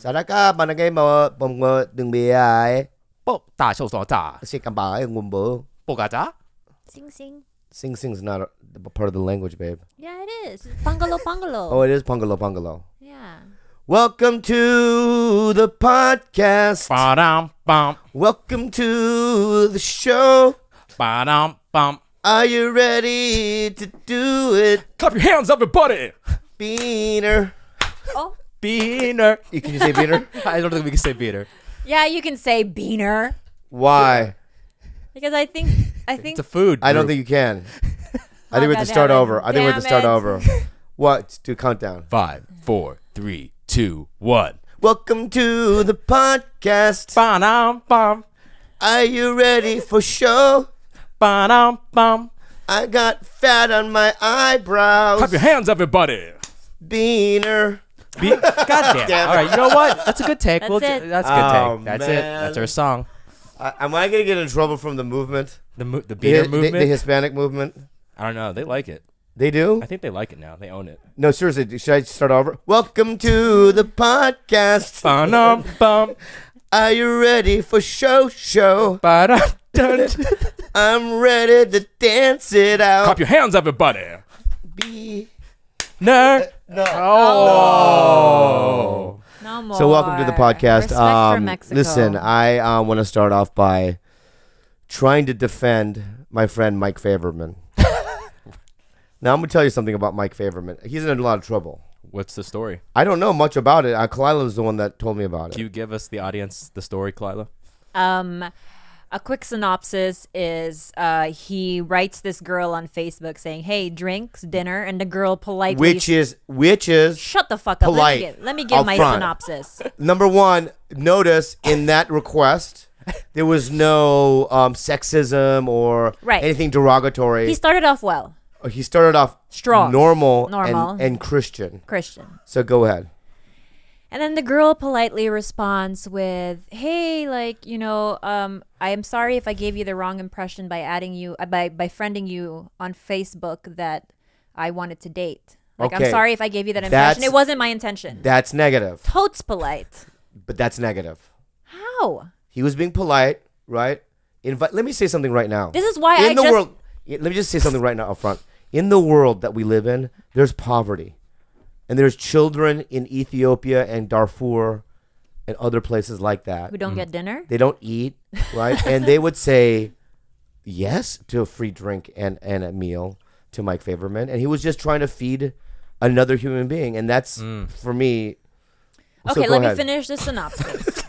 Sana ka manangay mo pomgo dung biay. Bok ta show so ta. Si kamba ay ngumbo. Bogata? Sing sing. Sing sing's not a, a part of the language, babe. Yeah, it is. Bungalow bungalow. oh, it is bungalow bungalow. Yeah. Welcome to the podcast. Ba-dum, bum. Welcome to the show. Ba-dum, bum. Are you ready to do it? Clap your hands, everybody. Beaner. Oh. Beaner. You can you say Beaner? I don't think we can say beater. yeah. You can say beaner Why? because I think I think It's a food. I don't group. think you can. I think we have to start goddammit. over. I think we have to Damn start it. over. What? Do countdown. Five, four, three, two, one. Welcome to the podcast. Ba dum bum, Are you ready for show? ba dum bum. I got fat on my eyebrows. Clap your hands, everybody. Beaner. Be- God damn. Damn. All right, you know what? That's a good take. That's We'll it. t- that's a oh, good Oh, take. That's it. man. That's our song. I, am I gonna get in trouble from the movement? The mo- the The, beater the- movement. the Hispanic movement. I don't know. They like it. They do? I think they like it now. They own it. No, seriously. Should I start over? Welcome to the podcast. Ba dum bum, Are you ready for show? Show. ba dum dun. I'm ready to dance it out. Clap your hands, everybody. Be- No. No. Oh. no more. So welcome to the podcast. Respect for Um, Mexico. listen, I uh, want to start off by trying to defend my friend Mike Faverman. now I'm gonna tell you something about Mike Faverman. He's in a lot of trouble. What's the story? I don't know much about it. Uh, Khalyla was the one that told me about Can it. you give us the audience the story, Khalyla? Um, a quick synopsis is uh, he writes this girl on Facebook saying, "Hey, drinks, dinner," and the girl politely Which is which is shut the fuck up. polite Let me, get, let me give my front. synopsis. number one. Notice in that request. There was no um, sexism or Right. anything derogatory. He started off well, he started off Strong. normal, Normal. And, and Christian. Christian. So go ahead. And then the girl politely responds with, "Hey, like you know, um, I am sorry if I gave you the wrong impression by adding you uh, by by friending you on Facebook that I wanted to date. Like Okay. I'm sorry if I gave you that impression. That's- It wasn't my intention. That's negative, Totes polite. but that's negative. How? He was being polite, right? Invite. Let me say something right now. This is why I in I the just world. Let me just say something right now up front. In the world that we live in, there's poverty, and there's children in Ethiopia and Darfur, and other places like that. who don't mm. get dinner. They don't eat, right? and they would say yes to a free drink and, and a meal to Mike Faverman. And he was just trying to feed another human being. And that's, mm. for me. Okay, go let me finish the synopsis.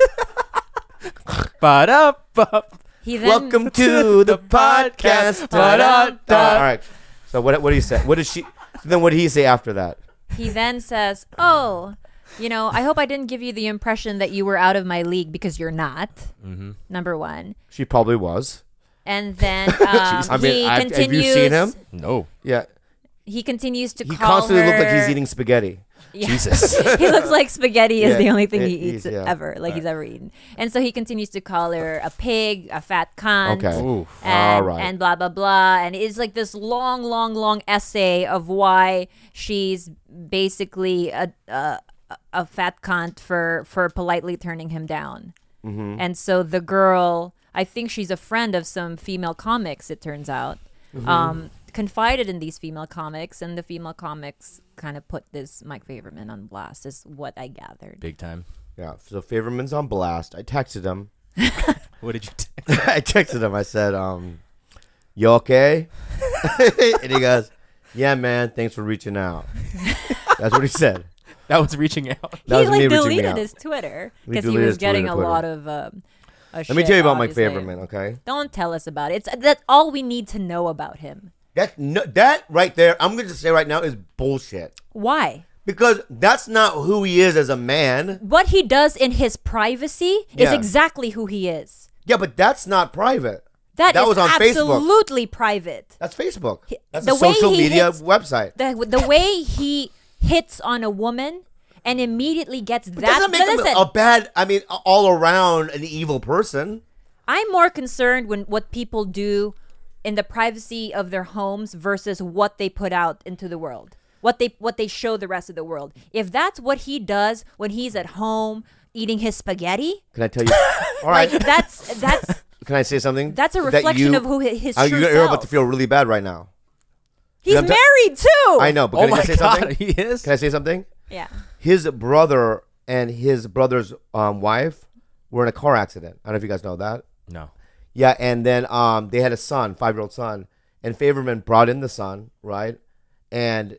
Ba da ba. He then Welcome to the podcast. All right. So what, what do you say? What does she, then what did he say after that? He then says, "Oh, you know, I hope I didn't give you the impression that you were out of my league because you're not." Mm-hmm. Number one, She probably was. and then um, I mean, he I- have you seen him? No. Yeah. He continues to He call constantly her. looks like he's eating spaghetti. Yeah. Jesus. he looks like spaghetti is Yeah, the only thing it- he eats yeah. ever, like he's ever eaten. And so he continues to call her a pig, a fat cunt. Okay. Oof. and, All right. and blah blah blah and it's like this long long long essay of why she's basically a a, a fat cunt for for politely turning him down Mm-hmm. and so the girl i think she's a friend of some female comics it turns out Mm-hmm. um confided in these female comics and the female comics kind of put this mike faverman on blast is what i gathered Big time. Yeah. So Faverman's on blast. I texted him. What did you I texted him. I said, um, "You okay?" and he goes, "Yeah, man. Thanks for reaching out." That's what he said. That was reaching out. That he was like me deleted out. his twitter because he was his Twitter, getting a Twitter. lot of um a Let me tell you about Mike. Faverman. Okay, Don't tell us about it. It's that's all we need to know about him. that no, that right there, I'm going to just say right now is bullshit Why? because that's not who he is as a man. What he does in his privacy is Yeah. exactly who he is. Yeah, but that's not private. That was on Facebook. absolutely private. That's Facebook. That's the a social media hits- website. The the way he hits on a woman and immediately gets It that. doesn't make but him listen, a bad. I mean, all around an evil person. I'm more concerned when what people do in the privacy of their homes versus what they put out into the world. What they what they show the rest of the world. If that's what he does when he's at home, eating his spaghetti. Can I tell you? All right. Like that's that's Can I say something? that's a That reflection you- of who hi- his Oh, true you're, self. you're about to feel really bad right now. He's ta- married too. I know, but Oh can I my say god, something? he is. Can I say something? Yeah. His brother and his brother's um, wife were in a car accident. I don't know if you guys know that. No. Yeah, and then um, they had a son, five year old son, and Faverman brought in the son, right, and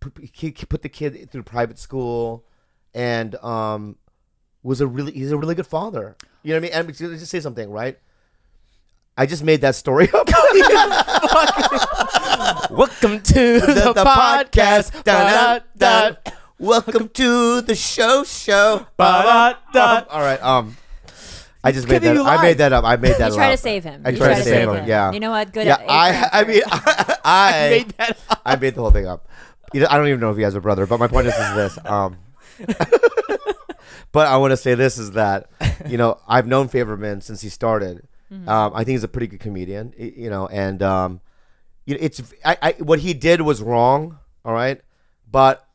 p- p- he he put the kid through private school, and um, was a really he's a really good father. You know what I mean? And just say something, right? I just made that story up. Welcome to the, podcast. Dun, dun, dun. Ba-da-da. Welcome to the show, show. Ba-da-da. All right. Um, I just made that. you I made that up. I made that You try to save him. I You tried try to to save save him. him. Yeah. You know what? Good. Yeah, at I. April I mean, I. I made that up. I made the whole thing up. I don't even know if he has a brother, but my point is, is this. Um, but I want to say this is that, you know, I've known Faverman since he started. Um, I think he's a pretty good comedian, you know, and um, you know, it's I, I what he did was wrong, all right, but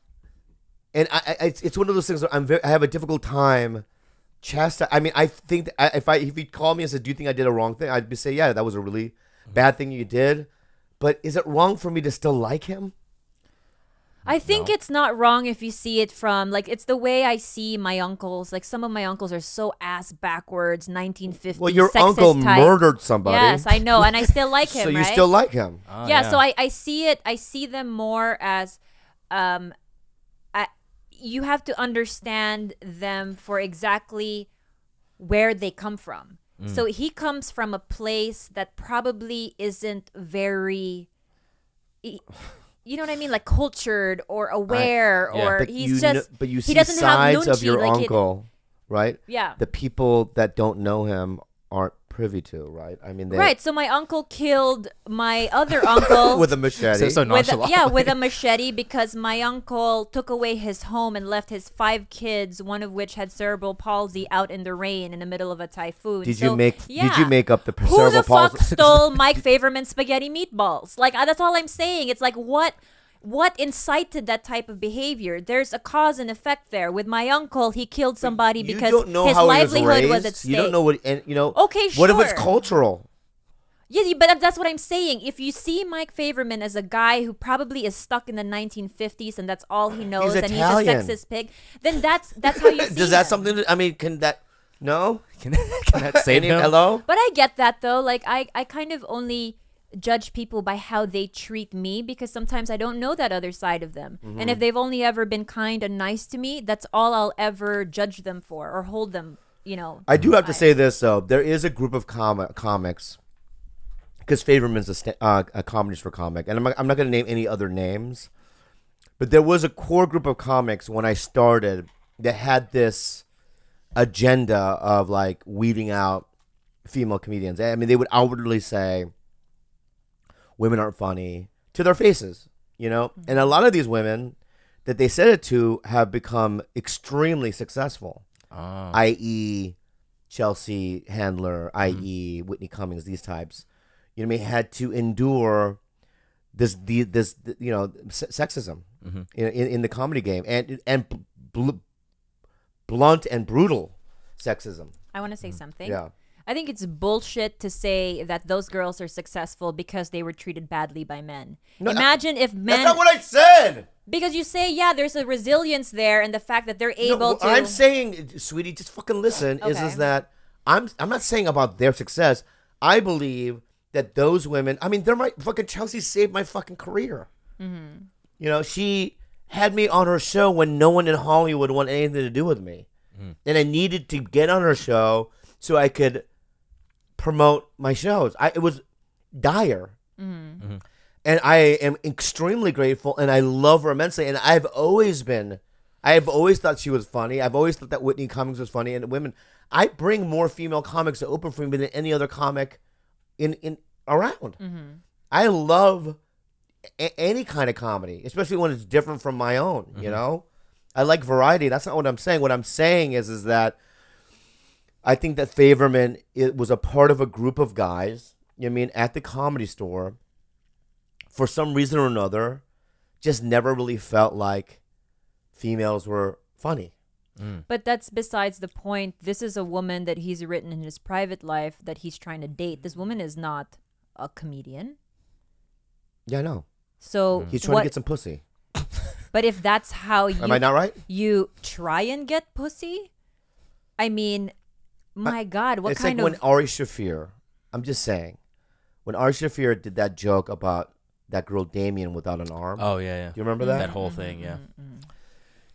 and I, I it's, it's one of those things where I'm very, I have a difficult time. Chasta. I mean, I think that if I if he called me and said, "Do you think I did a wrong thing?" I'd be say, "Yeah, that was a really bad thing you did." But is it wrong for me to still like him? I think it's not wrong if you see it from like it's the way I see my uncles. Like some of my uncles are so ass backwards, 1950s. Well, your uncle type. murdered somebody. Yes, I know, and I still like him. so you right? still like him? Oh, yeah, so I, I see it i see them more as um I, you have to understand them for exactly where they come from so he comes from a place that probably isn't very y- you know what I mean, like cultured or aware, yeah. or but he's just kn- but you he see doesn't sides have of your like uncle, right? yeah, The people that don't know him aren't privy to, right? I mean, right. So my uncle killed my other uncle with a machete. So, so with a, yeah with a machete because my uncle took away his home and left his five kids one of which had cerebral palsy out in the rain in the middle of a typhoon did So, you make? yeah. Did you make up the who cerebral the fuck stole mike faverman's spaghetti meatballs like uh, that's all i'm saying it's like what what incited that type of behavior there's a cause and effect there with my uncle he killed somebody you because don't know his how livelihood was, was, at stake You don't know what, and you know. Okay, sure. What if it's cultural? Yeah, but that's what I'm saying. If you see Mike Faverman as a guy who probably is stuck in the 1950s and that's all he knows, and Italian. he's a sexist pig, then that's that's how you see Does that him. something? To, I mean, can that? No. Can, can that save him? Hello. But I get that though. Like I, I kind of only judge people by how they treat me because sometimes I don't know that other side of them. And Mm-hmm. if they've only ever been kind and nice to me, that's all I'll ever judge them for or hold them. You know. I do have to say this though. There is a group of com- comics because Faverman's a, sta- uh, a comedy for comic, and I'm not, I'm not going to name any other names, but there was a core group of comics when I started that had this agenda of like weeding out female comedians. I mean, they would outwardly say women aren't funny to their faces, you know, mm-hmm. and a lot of these women that they said it to have become extremely successful Oh. i.e., Chelsea Handler, mm-hmm. i.e., Whitney Cummings, these types, you know, what I mean, had to endure this, the, this, you know, se- sexism mm-hmm. in, in, in the comedy game and and bl- blunt and brutal sexism. I want to say something. Yeah. I think it's bullshit to say that those girls are successful because they were treated badly by men. No, that- Imagine if men That's not what I said. because you say yeah, there's a resilience there and the fact that they're able what to I'm saying, sweetie, just fucking listen. Is Okay. is that I'm I'm not saying about their success. I believe that those women. I mean, they're my fucking Chelsea saved my fucking career. Mm-hmm. You know, she had me on her show when no one in Hollywood wanted anything to do with me, and I needed to get on her show so I could promote my shows. I it was dire. Mm-hmm. Mm-hmm. And I am extremely grateful and I love her immensely. And I've always been, I've always thought she was funny. I've always thought that Whitney Cummings was funny. And women, I bring more female comics to open for me than any other comic in, in around. Mm-hmm. I love a- any kind of comedy, especially when it's different from my own, you know? I like variety. That's not what I'm saying. What I'm saying is, is that I think that Faverman it was a part of a group of guys, you know I mean, at the comedy store for some reason or another, just never really felt like females were funny. Mm. But that's besides the point. This is a woman that he's written in his private life that he's trying to date. This woman is not a comedian. Yeah, I know. So mm. He's trying what, to get some pussy. But if that's how you Am I not right? you try and get pussy, I mean, my God, what it's kind like when Ari Shaffir. I'm just saying, when Ari Shaffir did that joke about that girl Damien without an arm. Oh yeah, yeah. Do you remember that? That whole thing, yeah.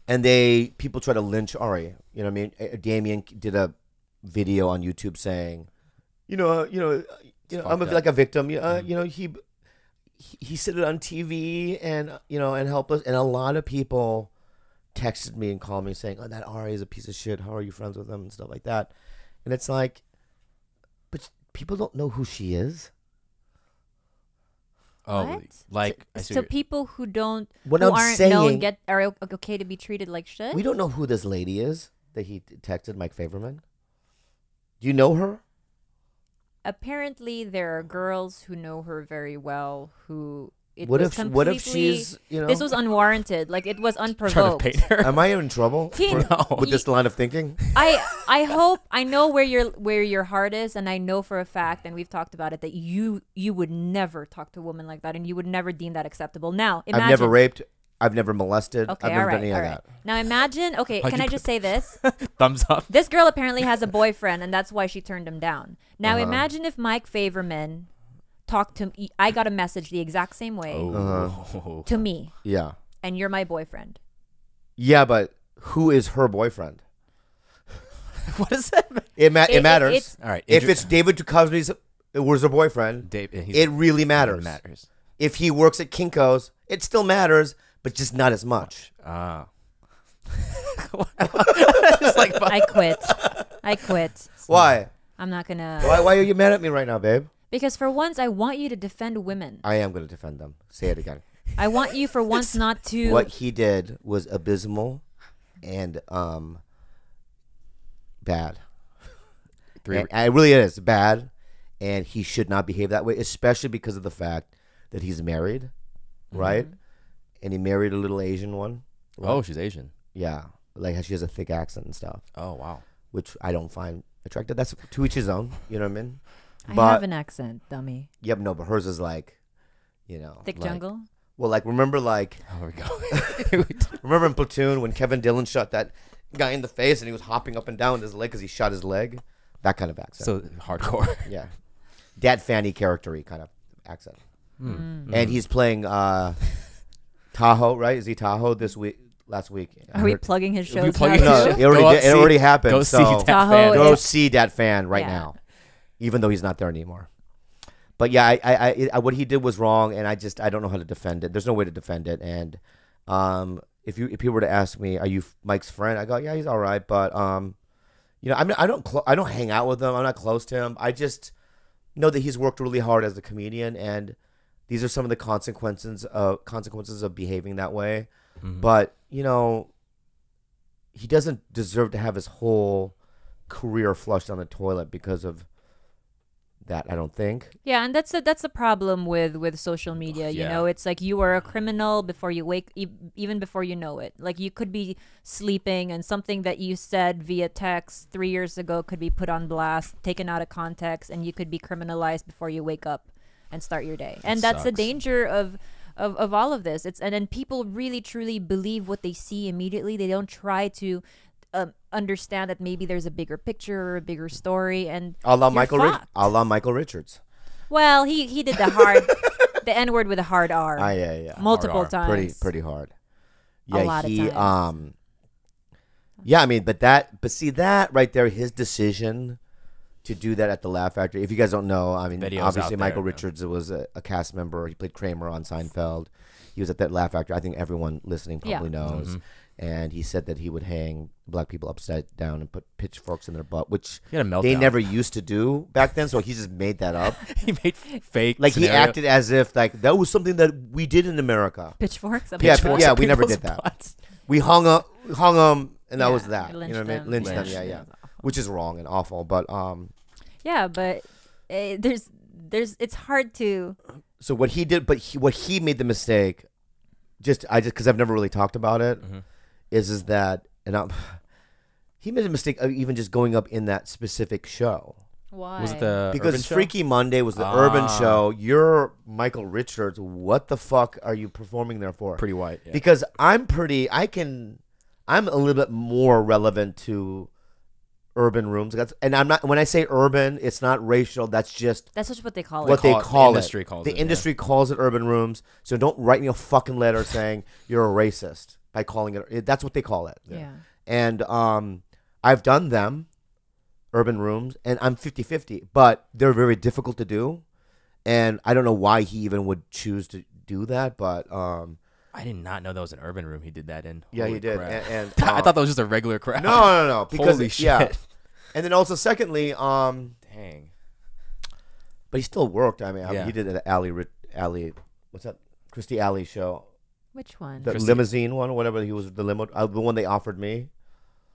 and they people try to lynch Ari. You know what I mean? Damien did a video on YouTube saying, you know, uh, you know, uh, you know, I'm a, like a victim. You- Uh, you know, he, he he said it on TV and you know and help us. And a lot of people texted me and called me saying, "Oh, that Ari is a piece of shit. How are you friends with him and stuff like that?" And it's like, but people don't know who she is. Oh, What? like so, so people who don't What who I'm aren't known get are okay to be treated like shit. We don't know who this lady is that he t- texted Mike Faverman. Do you know her? Apparently, there are girls who know her very well who. It what was if completely, what if she's you know? This was unwarranted. Like it was trying to unprovoked. paint her. Am I in trouble He- for- No. with this line of thinking? I I hope I know where your where your heart is, and I know for a fact, and we've talked about it, that you you would never talk to a woman like that, and you would never deem that acceptable. Now, imagine. I've never raped. I've never molested. Okay, I've never right, done any all of right. that. Now imagine. Okay, Why'd can I just say this? Thumbs up. This girl apparently has a boyfriend, and that's why she turned him down. Now Uh-huh. imagine if Mike Faverman talked to me. I got a message the exact same way Oh. to me, Yeah, and you're my boyfriend. yeah, but who is her boyfriend? what is that? mean? It ma- It- it, it- matters. it's- All right. if it's David Duchovny's, it was her boyfriend. Dave, It really matters. It matters. If he works at Kinkos, it still matters, but just not as much. Ah. It's like, I quit. I quit. Why? I'm not gonna. Why? Why are you mad at me right now, babe? Because for once, I want you to defend women. I am going to defend them. Say it again. I want you for once not to. what he did was abysmal and um bad. Three- And- and it really is bad, and he should not behave that way, especially because of the fact that he's married, right? And he married a little Asian one. oh, she's Asian. Yeah, like she has a thick accent and stuff, Oh wow. which I don't find attractive. That's to each his own. You know what I mean? I have an accent, dummy. Yep, no, but hers is like, you know, Thick like- jungle. Well, like remember, like Oh, here we go. remember in Platoon when Kevin Dillon shot that guy in the face and he was hopping up and down with his leg because he shot his leg. That kind of accent. so hardcore. yeah, Dad Fanny charactery kind of accent. Mm. And he's playing uh, Tahoe, right? Is he Tahoe this week? Last week. Are we plugging his we shows plugging his No, it already, did, it already happened. Go see so that Tahoe fan. go if- see that fan right Yeah. now, even though he's not there anymore. But yeah, I, I, I, what he did was wrong, and I just I don't know how to defend it. There's no way to defend it. And um, if you if people were to ask me, are you Mike's friend? I go, yeah, he's all right, but um, you know, I mean, I don't clo- I don't hang out with him. I'm not close to him. I just know that he's worked really hard as a comedian, and these are some of the consequences of consequences of behaving that way. But you know, he doesn't deserve to have his whole career flushed down the toilet because of that. I don't think. Yeah, and that's the that's the problem with with social media. You Yeah. know, it's like you are a criminal before you wake, e- even before you know it. Like you could be sleeping, and something that you said via text three years ago could be put on blast, taken out of context, and you could be criminalized before you wake up and start your day. And that's the danger of. Of, of all of this, it's and then people really truly believe what they see immediately. They don't try to um, understand that maybe there's a bigger picture or a bigger story. And A la Michael. Ri- a la Michael Richards. Well, he he did the hard, the N word with a hard R, Ah, yeah, yeah. multiple R. times. Pretty, pretty hard. A Yeah, lot of he. times. Um. Yeah, I mean, but that, but see that right there, his decision to do that at the Laugh Factory. If you guys don't know, I mean, Videos obviously out Michael there, yeah. Richards was a, a cast member. He played Kramer on Seinfeld. He was at that Laugh Factory. I think everyone listening Yeah. probably knows. Mm-hmm. And he said that he would hang black people upside down and put pitchforks in their butt, which He had a they meltdown. never used to do back then. So he just made that up. he made fake. Like he acted as if like that was something that we did in America. Pitchforks. Yeah, Pitchforks yeah, we never did that. butts. We hung up, hung them, and that Yeah, was that. You know what I mean? them. Lynched them. Yeah, yeah. Which is wrong and awful, but um. Yeah, but uh, there's there's it's hard to. So what he did, but he, what he made the mistake, just I just because I've never really talked about it. Mm-hmm. Is is that and I'm, he made a mistake of even just going up in that specific show Why? Was it the because Urban Show? Freaky Monday was the urban Ah. show. You're Michael Richards. What the fuck are you performing there for? pretty white? Yeah. Because I'm pretty. I can. I'm a little bit more relevant to urban rooms. That's, and I'm not. When I say urban, it's not racial. That's just That's just what they call it. what it. they call it- the call industry calls the it, yeah. industry calls it urban rooms. So don't write me a fucking letter saying you're a racist by calling it. it that's what they call it. Yeah. And um, I've done them, urban rooms, and I'm 50-50, but they're very difficult to do. And I don't know why he even would choose to do that, but um, I did not know that was an urban room. He did that in. yeah, Holy he did. crap. And, and I uh, thought that was just a regular crowd. no, no, no, because Holy yeah. shit. And then also, secondly, um, Dang. but he still worked. I mean, I- Yeah. he did an Alley, Rit- Alley, what's that? Kirstie Alley show, Which one? the Kirstie- limousine one, or whatever. He was the limo, uh, the one they offered me.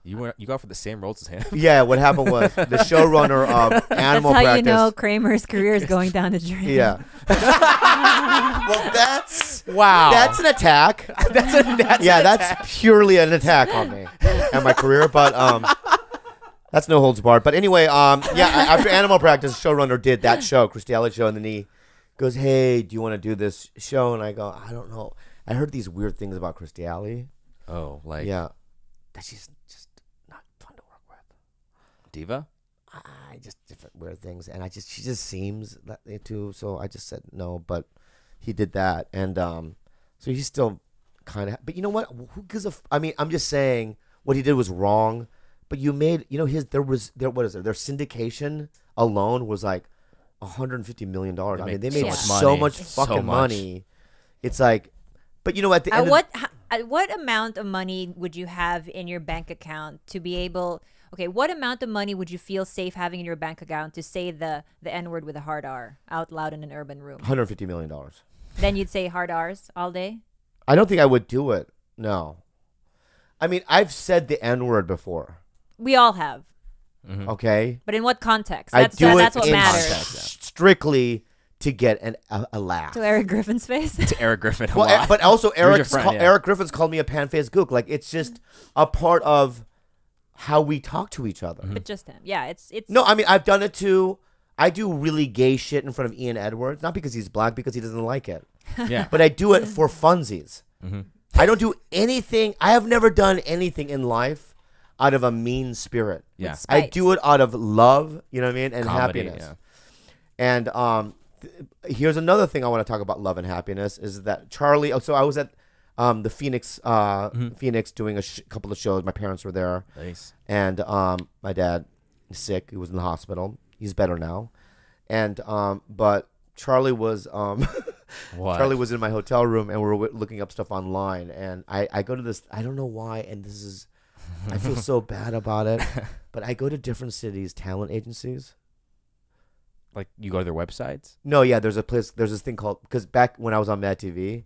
You went. You got for the same roles as him. Yeah, what happened was the showrunner of That's how Practice. you know Kramer's career is going down the drain. Yeah. well, that's Wow. that's an attack. that's a that's yeah, an that's attack. purely an attack on me and my career. But um, that's no holds barred. But anyway, um, yeah, after Animal Practice, the showrunner did that show, Kirstie Alley show, and then he goes, "Hey, do you want to do this show?" And I go, "I don't know. I heard these weird things about Kirstie Alley. Oh, like Yeah, that she's just not fun to work with. diva. I just different weird things, and I just she just seems that way too. So I just said no, but he did that, and um, so he's still kind of. But you know what? Who gives a? F- I mean, I'm just saying what he did was wrong. But you made, you know, his there was there what is there? Their syndication alone was like 150 million dollars. I mean, they made so much so money. much So fucking much. money. It's like, but you know, at the At end, what h- at what amount of money would you have in your bank account to be able? Okay, what amount of money would you feel safe having in your bank account to say the the n word with a hard R out loud in an urban room? 150 million dollars. then you'd say hard R's all day. I don't think I would do it. No. I mean, I've said the N word before. We all have, mm-hmm. Okay. but in what context? I That's do that- it that's what in matters. context. strictly to get an, a, a laugh. To Eric Griffin's face. To Eric Griffin. a Well, lot. eh, but also your Eric's friend, call- yeah. Eric Griffin's called me a pan-faced gook. Like it's just a part of how we talk to each other. but just him. Yeah, it's it's No, I mean I've done it too. I do really gay shit in front of Ian Edwards, not because he's black, because he doesn't like it. yeah. But I do it for funsies. Mm-hmm. I don't do anything. I have never done anything in life out of a mean spirit. yeah. I do it out of love, you know what I mean, and Comedy, happiness. yeah. And um, th- here's another thing I want to talk about love and happiness is that Charlie. oh, So I was at um, the Phoenix, uh, Mm-hmm. Phoenix doing a sh- couple of shows. My parents were there, Nice. and um, my dad is sick. He was in the hospital. He's better now, and um, but Charlie was um? Charlie was in my hotel room, and we were w- looking up stuff online. And I I go to this. I don't know why, and this is. I feel so bad about it, but I go to different cities, talent agencies. Like you go to their websites. No, yeah, there's a place. There's this thing called because back when I was on Mad TV,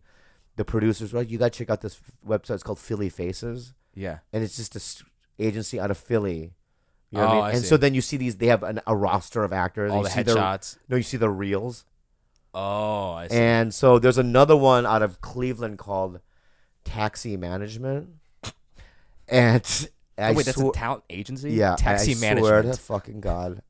the producers were like, "You got to check out this website. It's called Philly Faces, Yeah. and it's just a s- agency out of Philly." You know what Oh, I mean? I and see. so then you see these. They have an, a roster of actors. All you the see their- headshots. no, you see the reels, Oh, I see. and so there's another one out of Cleveland called Taxi Management, and oh, I oh, wait, that's a talent agency. yeah, Taxi I, I Swear management. to fucking god,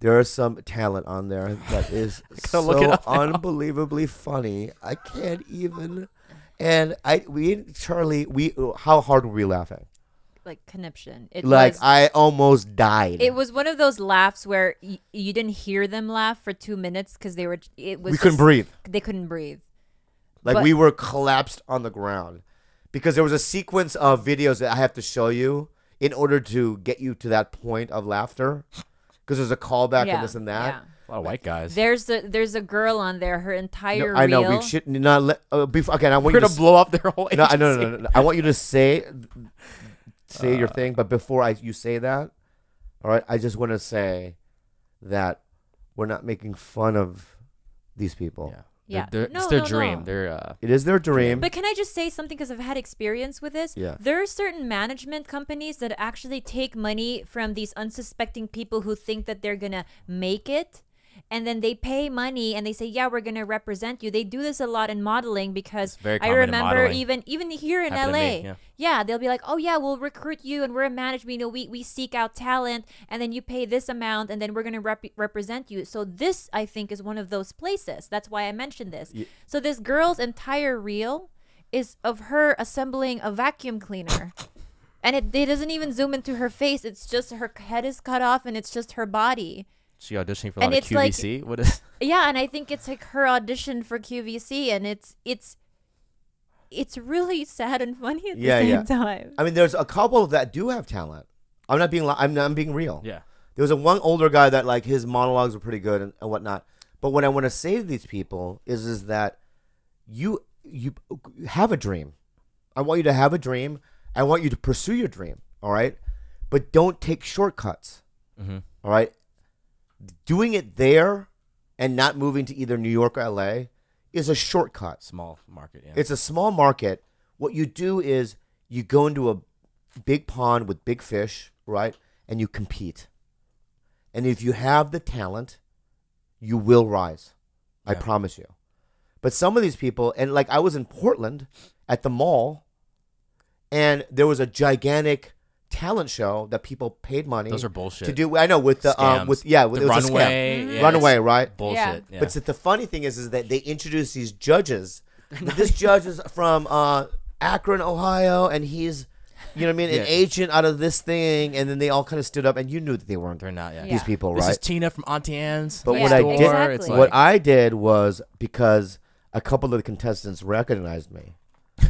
there is some talent on there that is gotta look so up now. unbelievably funny. I can't even. And I, we, Charlie, we, how hard were we laughing? like conniption. It Like was, I almost died. it was one of those laughs where y- you didn't hear them laugh for two minutes because they were. It was we couldn't breathe. They couldn't breathe. Like But- we were collapsed on the ground because there was a sequence of videos that I have to show you in order to get you to that point of laughter. Because there's a callback yeah, and this and that. yeah. a lot of white guys. There's a there's a girl on there. Her No, entire I know we should not let. Uh, before, okay, I want We're you to s- blow up their whole No, agency. I- no, no, no, no, no. I want you to say say Uh. your thing, but before I you say that, all right, I just want to say that we're not making fun of these people. Yeah. Yeah. They're, they're, No, it's their no, dream. no. They're uh, It is their dream. But can I just say something because I've had experience with this? Yeah. There are certain management companies that actually take money from these unsuspecting people who think that they're gonna make it, and then they pay money and they say, "Yeah, we're gonna represent you." They do this a lot in modeling because I remember even even here in Happened LA, me, yeah. yeah, they'll be like, "Oh yeah, we'll recruit you, and we're a management. You know, we we seek out talent, and then you pay this amount, and then we're gonna rep- represent you." So this, I think, is one of those places. That's why I mentioned this. So this girl's entire reel is of her assembling a vacuum cleaner. And it, it doesn't even zoom into her face. It's just her head is cut off and it's just her body. She auditioning for a And lot of it's like- QVC. what is? Yeah, and I think it's like her audition for QVC and it's it's it's really sad and funny at the same yeah. time. I mean, there's a couple that do have talent. I'm not being. Li- I'm. I'm being real. Yeah. There was a one older guy that like his monologues were pretty good and, and whatnot. But what I want to say to these people is is that you you have a dream. I want you to have a dream. I want you to pursue your dream. All right, but don't take shortcuts. Mhm. All right, doing it there and not moving to either New York or L.A. is a shortcut. Small market. Yeah. It's a small market. What you do is you go into a big pond with big fish, right? And you compete. And if you have the talent, you will rise. I promise you. But some of these people, and like I was in Portland at the mall, and there was a gigantic talent show that people paid money Those are bullshit. to do. I know with the um, with yeah, with The it was a scam. runway. yeah, runaway, right? Bullshit. Yeah. But the funny thing is, is that they introduce these judges. this judge is from uh, Akron, Ohio, and he's, you know what I mean, Yeah. an agent out of this thing. And then they all kind of stood up, and you knew that they weren't They're not. Yeah. Yeah. these people, This right? is Tina from Auntie Anne's. But Yeah, what I did, exactly. It's what I did was because a couple of the contestants recognized me,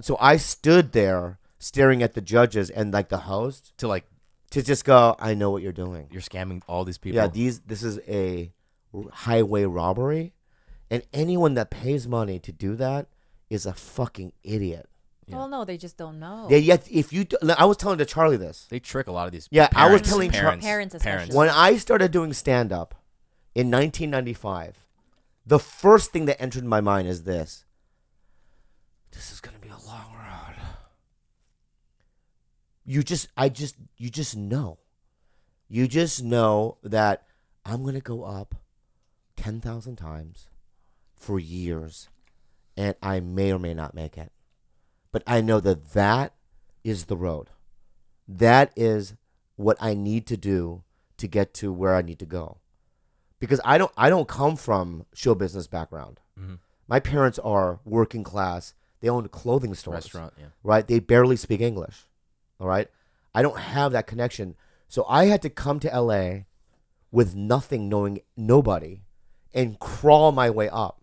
so I stood there staring at the judges and like the host to like to just go, I know what you're doing. you're scamming all these people. Yeah, these this is a highway robbery, and anyone that pays money to do that is a fucking idiot. Yeah. Well, no, they just don't know. They yet if you do, I was telling to Charlie this They trick a lot of these. Yeah, I was parents, telling Char- parents, Parents when I started doing stand up in 1995. The first thing that entered my mind is this: This is gonna be a long road. You just, I just, you just know. You just know that I'm gonna go up ten thousand times for years, and I may or may not make it. But I know that that is the road. That is what I need to do to get to where I need to go. Because I don't I don't come from show business background. Mhm. My parents are working class. They own a clothing stores. restaurant. Yeah. Right? They barely speak English. All right? I don't have that connection. So I had to come to LA with nothing, knowing nobody, and crawl my way up.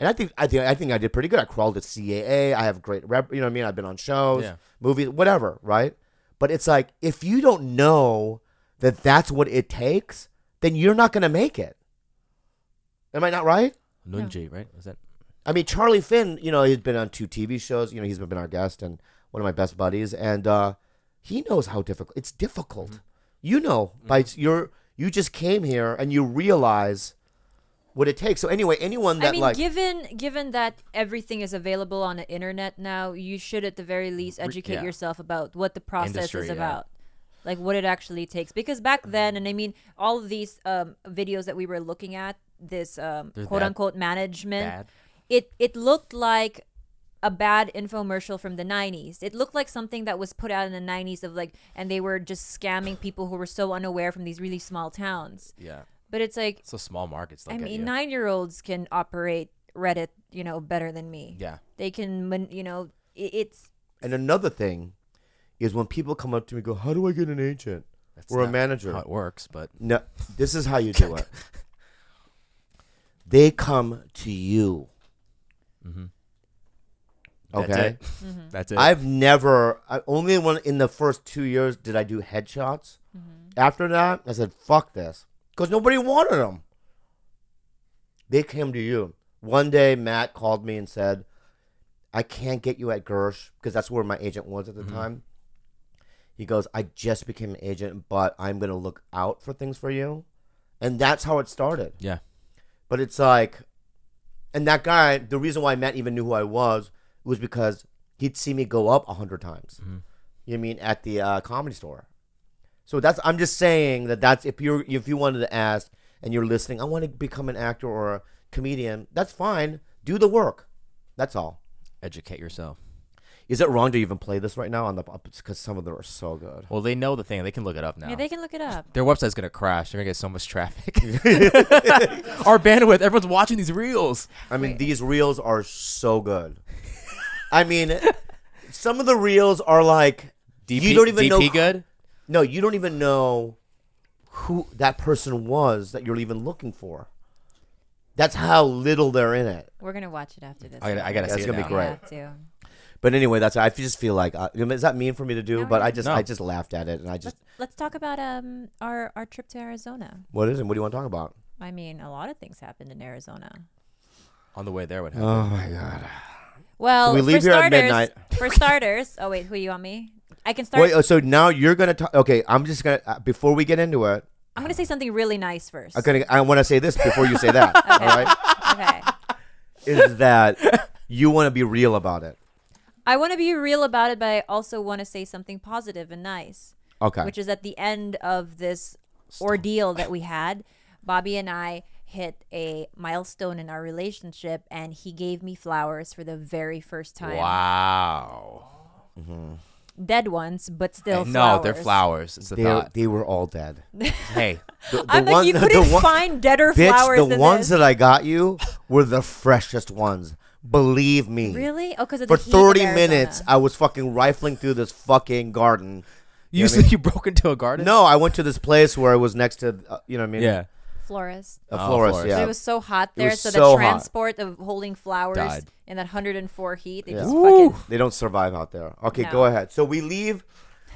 And I think I think I think I did pretty good. I crawled at CAA. I have great rep. You know what I mean? I've been on shows, Yeah. movies, whatever. Right? But it's like if you don't know that that's what it takes, then you're not gonna make it. Am I not right? Nunji, right? Is that? I mean, Charlie Finn, you know, he's been on two TV shows. You know, he's been our guest and one of my best buddies, and uh, he knows how difficult. It's difficult. Mm-hmm. You know, by your you just came here and you realize what it takes. So anyway, anyone that I mean, like given given that everything is available on the internet now, you should at the very least educate yeah. yourself about what the process Industry, is yeah. about. Like what it actually takes. Because back then, and I mean, all of these um, videos that we were looking at, this um, quote bad. unquote management, Bad. it it looked like a bad infomercial from the 90s. It looked like something that was put out in the 90s of like and they were just scamming people who were so unaware from these really small towns. Yeah. But it's like So small markets. I mean, 9-year-olds can operate Reddit, you know, better than me. Yeah. They can man- you know, it's And another thing is when people come up to me and go, "How do I get an agent That's or a manager?" How it works, but No, this is how you do it. they come to you. Mm-hmm. That's Okay. it. Mm-hmm. That's it. I've never. I only one in the first two years did I do headshots. Mm-hmm. After that, I said, "Fuck this," because nobody wanted them. They came to you. One day, Matt called me and said, "I can't get you at Gersh because that's where my agent was at the mm-hmm. time." He goes, "I just became an agent, but I'm gonna look out for things for you," and that's how it started. yeah. But it's like, and that guy, the reason why Matt even knew who I was was because he'd see me go up a hundred times. You know what I mean at the uh, comedy store. So that's I'm just saying that that's if you're if you wanted to ask, and you're listening, I want to become an actor or a comedian. That's fine. Do the work. That's all. Educate yourself. Is it wrong to even play this right now on the because some of them are so good. Well, they know the thing. They can look it up now. Yeah, they can look it up. Their website's gonna crash. They're gonna get so much traffic. Our bandwidth. Everyone's watching these reels. I mean, Wait. these reels are so good. I mean, some of the reels are like DP, you don't even DP know. good. No, you don't even know who that person was that you're even looking for. That's how little they're in it. We're gonna watch it after this. I gotta, I gotta That's see it gonna be now. great. Have to. But anyway, that's I just feel like uh, is that mean for me to do? No, but. I just No. I just laughed at it and I just Let's let's talk about um our our trip to Arizona. what is it? What do you want to talk about? I mean, a lot of things happened in Arizona. On the way there, what happened? Oh my god! Well, we leave for here at starters, midnight. for starters, oh wait, who you want me? I can start. Wait, oh, so now you're gonna talk? Okay, I'm just gonna uh, before we get into it, I'm gonna say something really nice first. I'm gonna I want to say this before you say that. All right, Okay. is that you want to be real about it? I want to be real about it, but I also want to say something positive and nice. Okay. Which is at the end of this ordeal that we had, Bobby and I hit a milestone in our relationship, and he gave me flowers for the very first time. Wow. Dead ones, but still no, flowers. they're flowers. It's the they thought. they were all dead. hey, The, the I'm like, you couldn't one- find deader bitch, flowers the than ones this. that I got you were the freshest ones. Believe me. Really? Oh, because For the heat 30 Arizona. minutes, I was fucking rifling through this fucking garden. you know what I said mean? you broke into a garden. No, I went to this place where I was next to, uh, you know what I mean? Yeah. Florist. A Oh, florist, florist. yeah. But it was so hot there, was so, so the hot. transport of holding flowers Died. in that 104 heat, they Yeah. just Woo. fucking. They don't survive out there. Okay, No. go ahead. So we leave,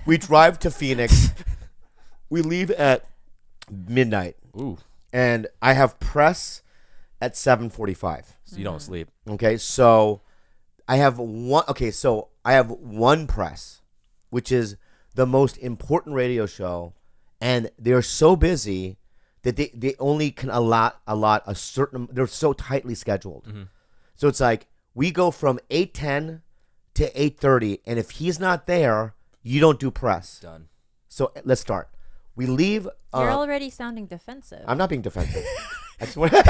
we drive to Phoenix. we leave at midnight, Ooh. and I have press at 7:45. So you don't mm. sleep. Okay, so I have one. Okay, so I have one press, which is the most important radio show, and they're so busy that they, they only can allot allot a lot a certain. They're so tightly scheduled, so it's like we go from eight ten to eight thirty, and if he's not there, you don't do press. Done. So let's start. We leave. You're Uh, already sounding defensive. I'm not being defensive. I just want- I'm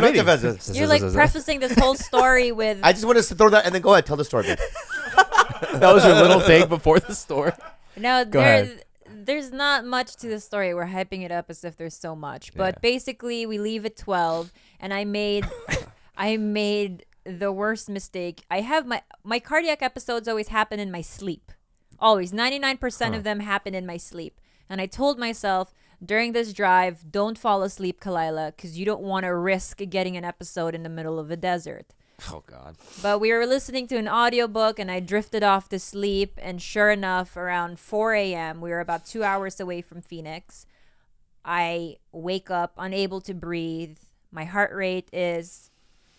not defensive. You're like prefacing this whole story with. I just want to throw that and then go ahead, tell the story. that was your little thing before the story. no, Go there, ahead. There's not much to the story. We're hyping it up as if there's so much. But Yeah. basically, we leave at 12, and I made, I made the worst mistake. I have my my cardiac episodes always happen in my sleep. Always, 99% of them happen in my sleep. And I told myself during this drive, don't fall asleep, Khalyla, because you don't want to risk getting an episode in the middle of a desert. Oh God. But we were listening to an audiobook and I drifted off to sleep. And sure enough, around 4 a.m., we were about two hours away from Phoenix. I wake up unable to breathe. My heart rate is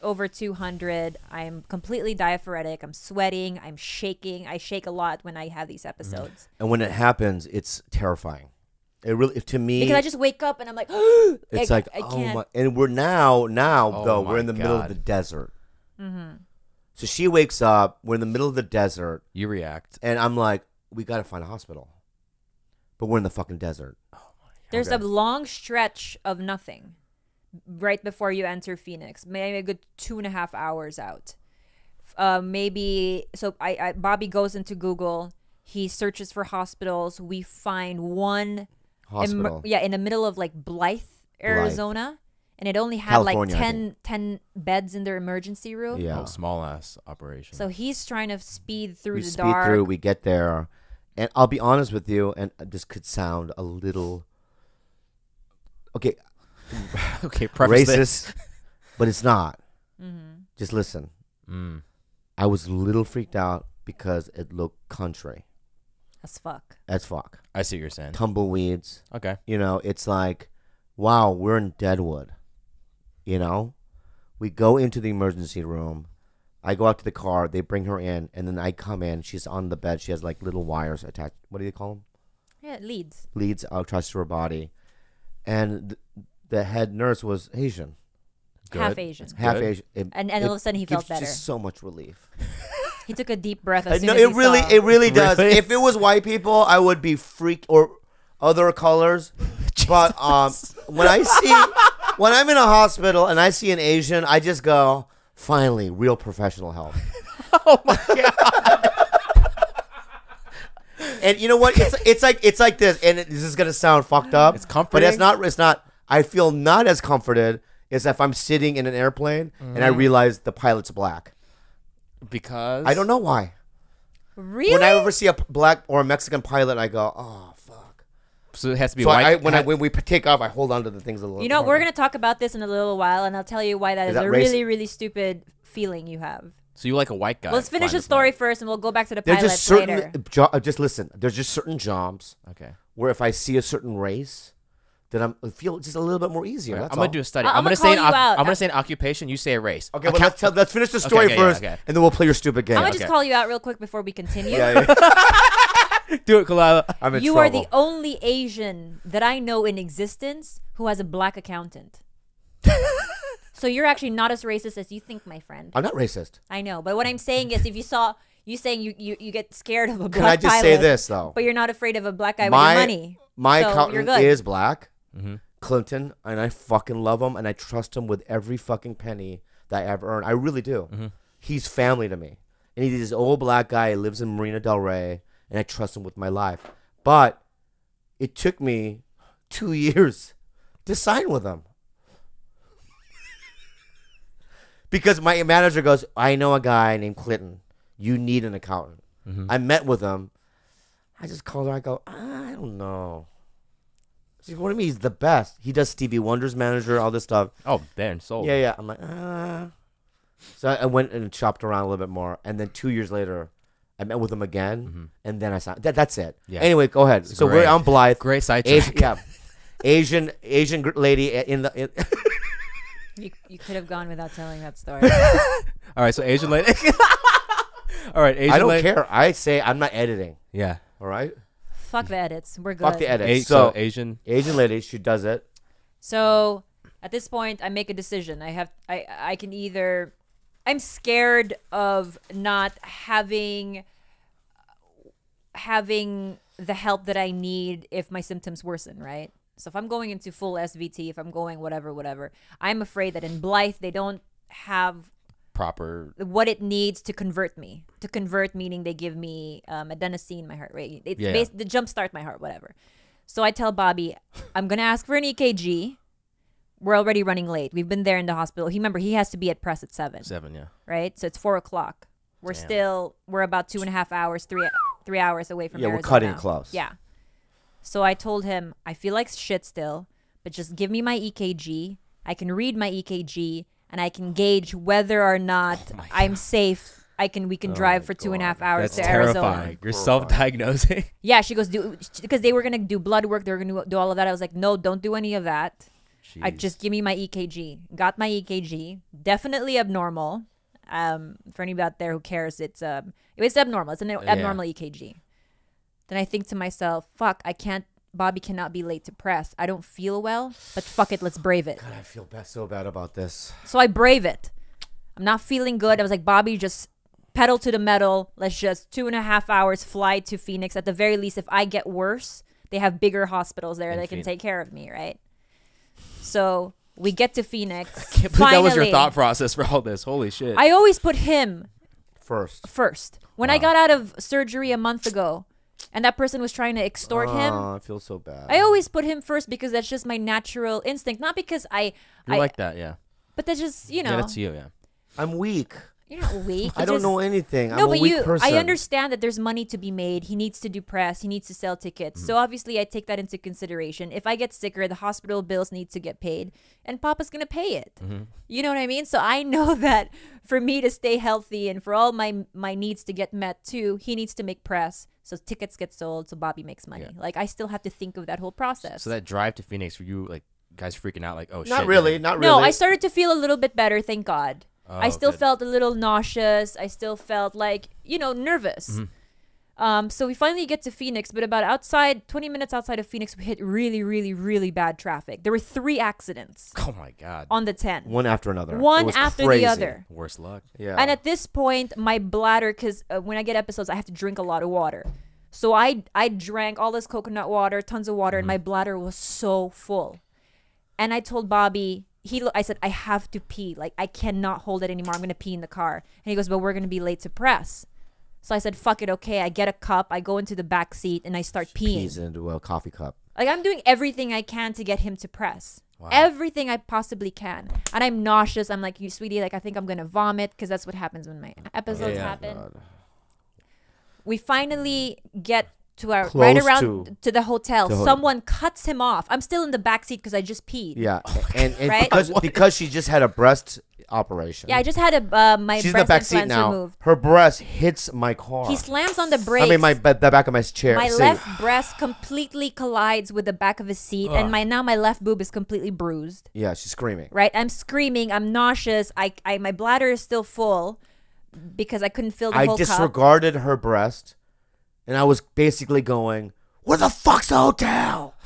over 200. I'm completely diaphoretic. I'm sweating. I'm shaking. I shake a lot when I have these mm. episodes And when it happens, it's terrifying. It really, to me, because I just wake up and I'm like, it's like, I oh can't. my. And we're now, now Oh though, we're in the middle of the desert. Mm-hmm. So she wakes up. We're in the middle of the desert, You react. and I'm like, we got to find a hospital. But we're in the fucking desert. There's Okay. a long stretch of nothing right before you enter Phoenix, maybe a good two and a half hours out. Uh, maybe so. I, I Bobby goes into Google. He searches for hospitals. We find one. em- Hospital. yeah, in the middle of like Blythe, Arizona, and it only had California, like 10, 10 beds in their emergency room. yeah. Oh, small ass operation. So he's trying to speed through we the speed dark. through. We get there, and I'll be honest with you, and this could sound a little okay, okay, preface this. racist, but it's not. Mm-hmm. Just listen. Mm. I was a little freaked out because it looked country As fuck. as fuck. I see what you're saying. Tumbleweeds. Okay. You know, it's like, wow, we're in Deadwood. You know, we go into the emergency room. I go out to the car. They bring her in, and then I come in. She's on the bed. She has like little wires attached. What do you call them? Yeah, it leads. Leads attached to her body, and th- the head nurse was Asian, Half Good. Asian. half Good. Asian, It- And, and all of a sudden he felt better. Just so much relief. He took a deep breath Uh, as soon no, as it he really, saw- it really does. Really? If it was white people, I would be freaked or other colors. But um, when I see when I'm in a hospital and I see an Asian, I just go, finally, real professional help. oh my god. And you know what? It's it's like it's like this, and it, this is gonna sound fucked up. It's comforting, but it's not. It's not. I feel not as comforted as if I'm sitting in an airplane and Mm. I realize the pilot's black. Because I don't know why. Really? When I ever see a black or a Mexican pilot, I go, oh. So it has to be So white. I, when I when we take off, I hold on to the things a little. you know, we're gonna talk about this in a little while, and I'll tell you why that Is is, that a race- really, really stupid feeling you have. so you like a white guy? Let's finish the story plane. first, and we'll go back to the There's pilots just certain. later. Jo- uh, just listen. There's just certain jobs Okay. where if I see a certain race, then I'm I feel just a little bit more easier. I'm that's gonna all. do a study. I- I'm, I'm gonna gonna say an call you oc- out. I'm gonna say an occupation. You say a race. Okay, well let's tell, let's finish the story okay, yeah, first, okay. and then we'll play your stupid game. I'm gonna just call you out real quick before we continue. yeah, yeah. Do it, Khalyla. I'm in you trouble. are the only Asian that I know in existence who has a black accountant. so you're actually not as racist as you think, my friend. I'm not racist. I know, but what I'm saying is, if you saw you saying you you, you get scared of a black guy. Can I just say this though? but you're not afraid of a black guy my with your money. my So you're accountant good. is black, Mm-hmm. Clinton, and I fucking love him, and I trust him with every fucking penny that I ever earned. I really do. Mm-hmm. He's family to me, and he's this old black guy. He lives in Marina Del Rey, and I trust him with my life. But it took me two years to sign with him. because my manager goes, I know a guy named Clinton. You need an accountant. Mm-hmm. I met with him. I just called her. I go, I don't know. She's what do you mean? He's the best. He does Stevie Wonder's manager, all this stuff. Oh, and sold. Yeah, yeah. I'm like, ah. So I I went and shopped around a little bit more, and then two years later, I met with him again, and then I signed. That, that's it. Mm-hmm. Yeah. Anyway, go ahead. so great. we're on Blythe. Great side Asian, yeah, Asian Asian lady in the. In, You, you could have gone without telling that story. All right, so Asian lady. All right, Asian I don't lady. care. I say I'm not editing. Yeah. All right. Fuck the edits. We're good. Fuck the edits. A- so so Asian. Asian lady, she does it. So at this point, I make a decision. I have I I can either I'm scared of not having having the help that I need if my symptoms worsen, right? So if I'm going into full SVT, if I'm going whatever, whatever, I'm afraid that in Blythe they don't have Proper. what it needs to convert me. To convert meaning they give me um, adenosine, my heart rate. It's Yeah. bas- to jumpstart my heart, whatever. So I tell Bobby, I'm gonna ask for an EKG. We're already running late. We've been there in the hospital. He remember he has to be at press at seven, Seven, yeah. right? So it's four o'clock. We're Damn. still we're about two and a half hours, three three hours away from Yeah, we're cutting close. Yeah. So I told him I feel like shit still, but just give me my EKG. I can read my EKG and I can gauge whether or not Oh I'm safe. I can we can oh drive for two and a half hours That's to terrifying. Arizona. You're self-diagnosing. Yeah, she goes do because they were gonna do blood work. They were gonna do all of that. I was like, no, don't do any of that. I just give me my EKG. Got my EKG. Definitely abnormal. Um, for anybody out there who cares, it's um, it's abnormal. It's an abnormal EKG. Then I think to myself, fuck, I can't. Bobby cannot be late to press. I don't feel well, but fuck it, let's brave it. God, I feel bad, so bad about this. So I brave it. I'm not feeling good. I was like, Bobby, just pedal to the metal. Let's just two and a half hours fly to Phoenix. At the very least, if I get worse, they have bigger hospitals there In that can take care of me, right? So we get to Phoenix. I Can't believe that was your Finally. thought process for all this. Holy shit. I always put him First. first. When I got out of surgery a month ago, and that person was trying to extort ah, him, Oh, I feel so bad. I always put him first because that's just my natural instinct. Not because I, You're I like that, yeah. but that's just you know, Yeah, that's you, yeah. I'm weak. You're not weak. I don't just- know anything. I'm no, a but weak you, person. I understand that there's money to be made. He needs to do press. He needs to sell tickets. Mm-hmm. So obviously, I take that into consideration. If I get sicker, the hospital bills need to get paid, and Papa's gonna pay it. Mm-hmm. You know what I mean? So I know that for me to stay healthy and for all my my needs to get met too, he needs to make press. So tickets get sold, so Bobby makes money. Yeah. Like I still have to think of that whole process. So that drive to Phoenix, were you like guys freaking out? Like, oh. Not you're really. gonna- Not really. No, I started to feel a little bit better, thank God. I Oh, still good. felt a little nauseous. I still felt like, you know, nervous. Mm-hmm. Um, so we finally get to Phoenix, but about outside, 20 minutes outside of Phoenix, we hit really, really, really bad traffic. There were three accidents Oh my god. on the 10. one after another. It One was after crazy. the other. Worst luck. Yeah. And at this point, my bladder, because uh, when I get episodes, I have to drink a lot of water. So I I drank all this coconut water, tons of water, and Mm-hmm. my bladder was so full. And I told Bobby, he lo- I said I have to pee. Like I cannot hold it anymore. I'm gonna pee in the car. And he goes, but we're gonna be late to press. So I said, fuck it, okay. I get a cup, I go into the back seat, and I start peeing. Peas into a coffee cup. Like I'm doing everything I can to get him to press. Everything I possibly can. And I'm nauseous. I'm like, you sweetie, like I think I'm gonna vomit because that's what happens when my episodes yeah. happen. We finally get to our right around to- to, the hotel. to Someone cuts him off. I'm still in the back seat because I just peed. Yeah, and, and Right? because because she just had a breast operation. Yeah, I just had a uh, my she's in breast the back seat now. removed. Her breast hits my car. He slams on the brakes. I mean, my the back of my chair. my seat. left breast completely collides with the back of his seat, and my now my left boob is completely bruised. Yeah, she's screaming. right? I'm screaming. I'm nauseous. I, I my bladder is still full because I couldn't fill the I whole cup. disregarded her breast, and I was basically going, "Where the fuck's the hotel?"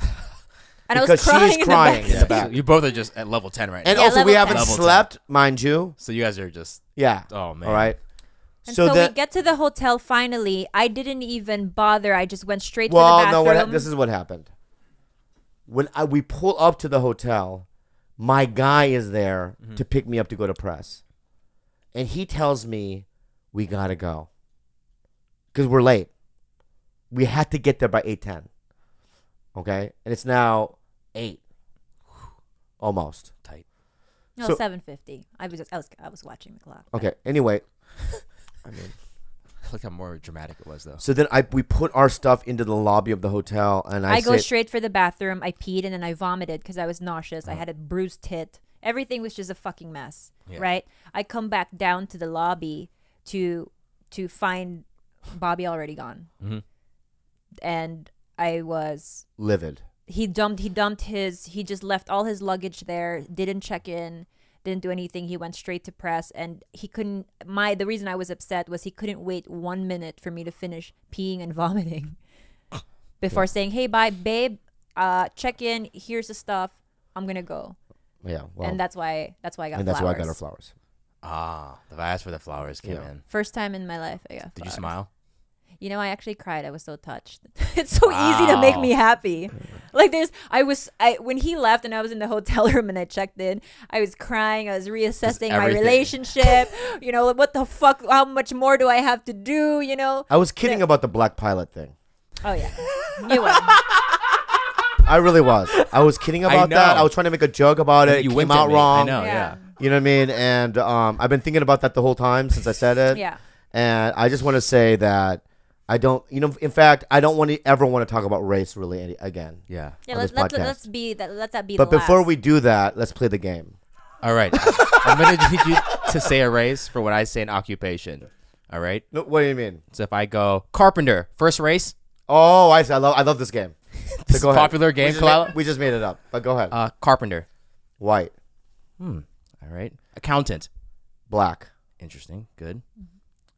And I was crying she's in the crying back in the back. You both are just at level ten right And now. Yeah, also, we level haven't 10. Level 10. slept, mind you. So you guys are just Yeah. Oh, man. All right. And so so, then, we get to the hotel finally. I didn't even bother. I just went straight well, to the no. bathroom. What, ha- this is what happened. When I, we pull up to the hotel, my guy is there Mm-hmm. to pick me up to go to press, and he tells me we gotta go because we're late. We had to get there by eight ten. Okay, and it's now eight, almost. tight. no, so- seven fifty. I was just, I was I was watching the clock. Okay. Anyway, I mean, Look how more dramatic it was though. so then I we put our stuff into the lobby of the hotel, and I, I, go said, straight for the bathroom. I peed and then I vomited because I was nauseous. I Uh-huh. had a bruised tit. Everything was just a fucking mess. Yeah. Right? I come back down to the lobby to to find Bobby already gone. Mhm. And I was livid. he dumped he dumped his he just left all his luggage there, didn't check in, didn't do anything. He went straight to press and he couldn't my the reason I was upset was he couldn't wait 1 minute for me to finish peeing and vomiting before saying, "Hey, bye, babe. Uh check in. Here's the stuff. I'm going to go." Yeah. Well, and that's why that's why I got and that's flowers. why I got her flowers. Ah, the that's where the flowers came Yeah. in. First time in my life I got flowers. Did you smile? You know, I actually cried. I was so touched. it's so easy to make me happy. Like there's, I was, I when he left and I was in the hotel room and I checked in, I was crying. I was reassessing my relationship. you know, what the fuck? How much more do I have to do? You know? I was kidding about the black pilot thing. Oh yeah, you were. I really was. I was kidding about that. I was trying to make a joke about it. You it came out me. wrong. I know. Yeah. You know what I mean? And um, I've been thinking about that the whole time since I said it. Yeah. And I just want to say that I don't, you know, in fact, I don't want to ever want to talk about race really any, again. Yeah. Yeah, let's this let's, let's be that. Let that be. But the before last. we do that, let's play the game. All right. I'm gonna need you to say a race for what I say an occupation. All right. No, what do you mean? So if I go carpenter, first race, Oh, I see. I love, I love this game. So go ahead. popular game, We just, made, we just made it up. But go ahead. uh, carpenter. White, Hmm. All right. Accountant. black, Interesting. Good.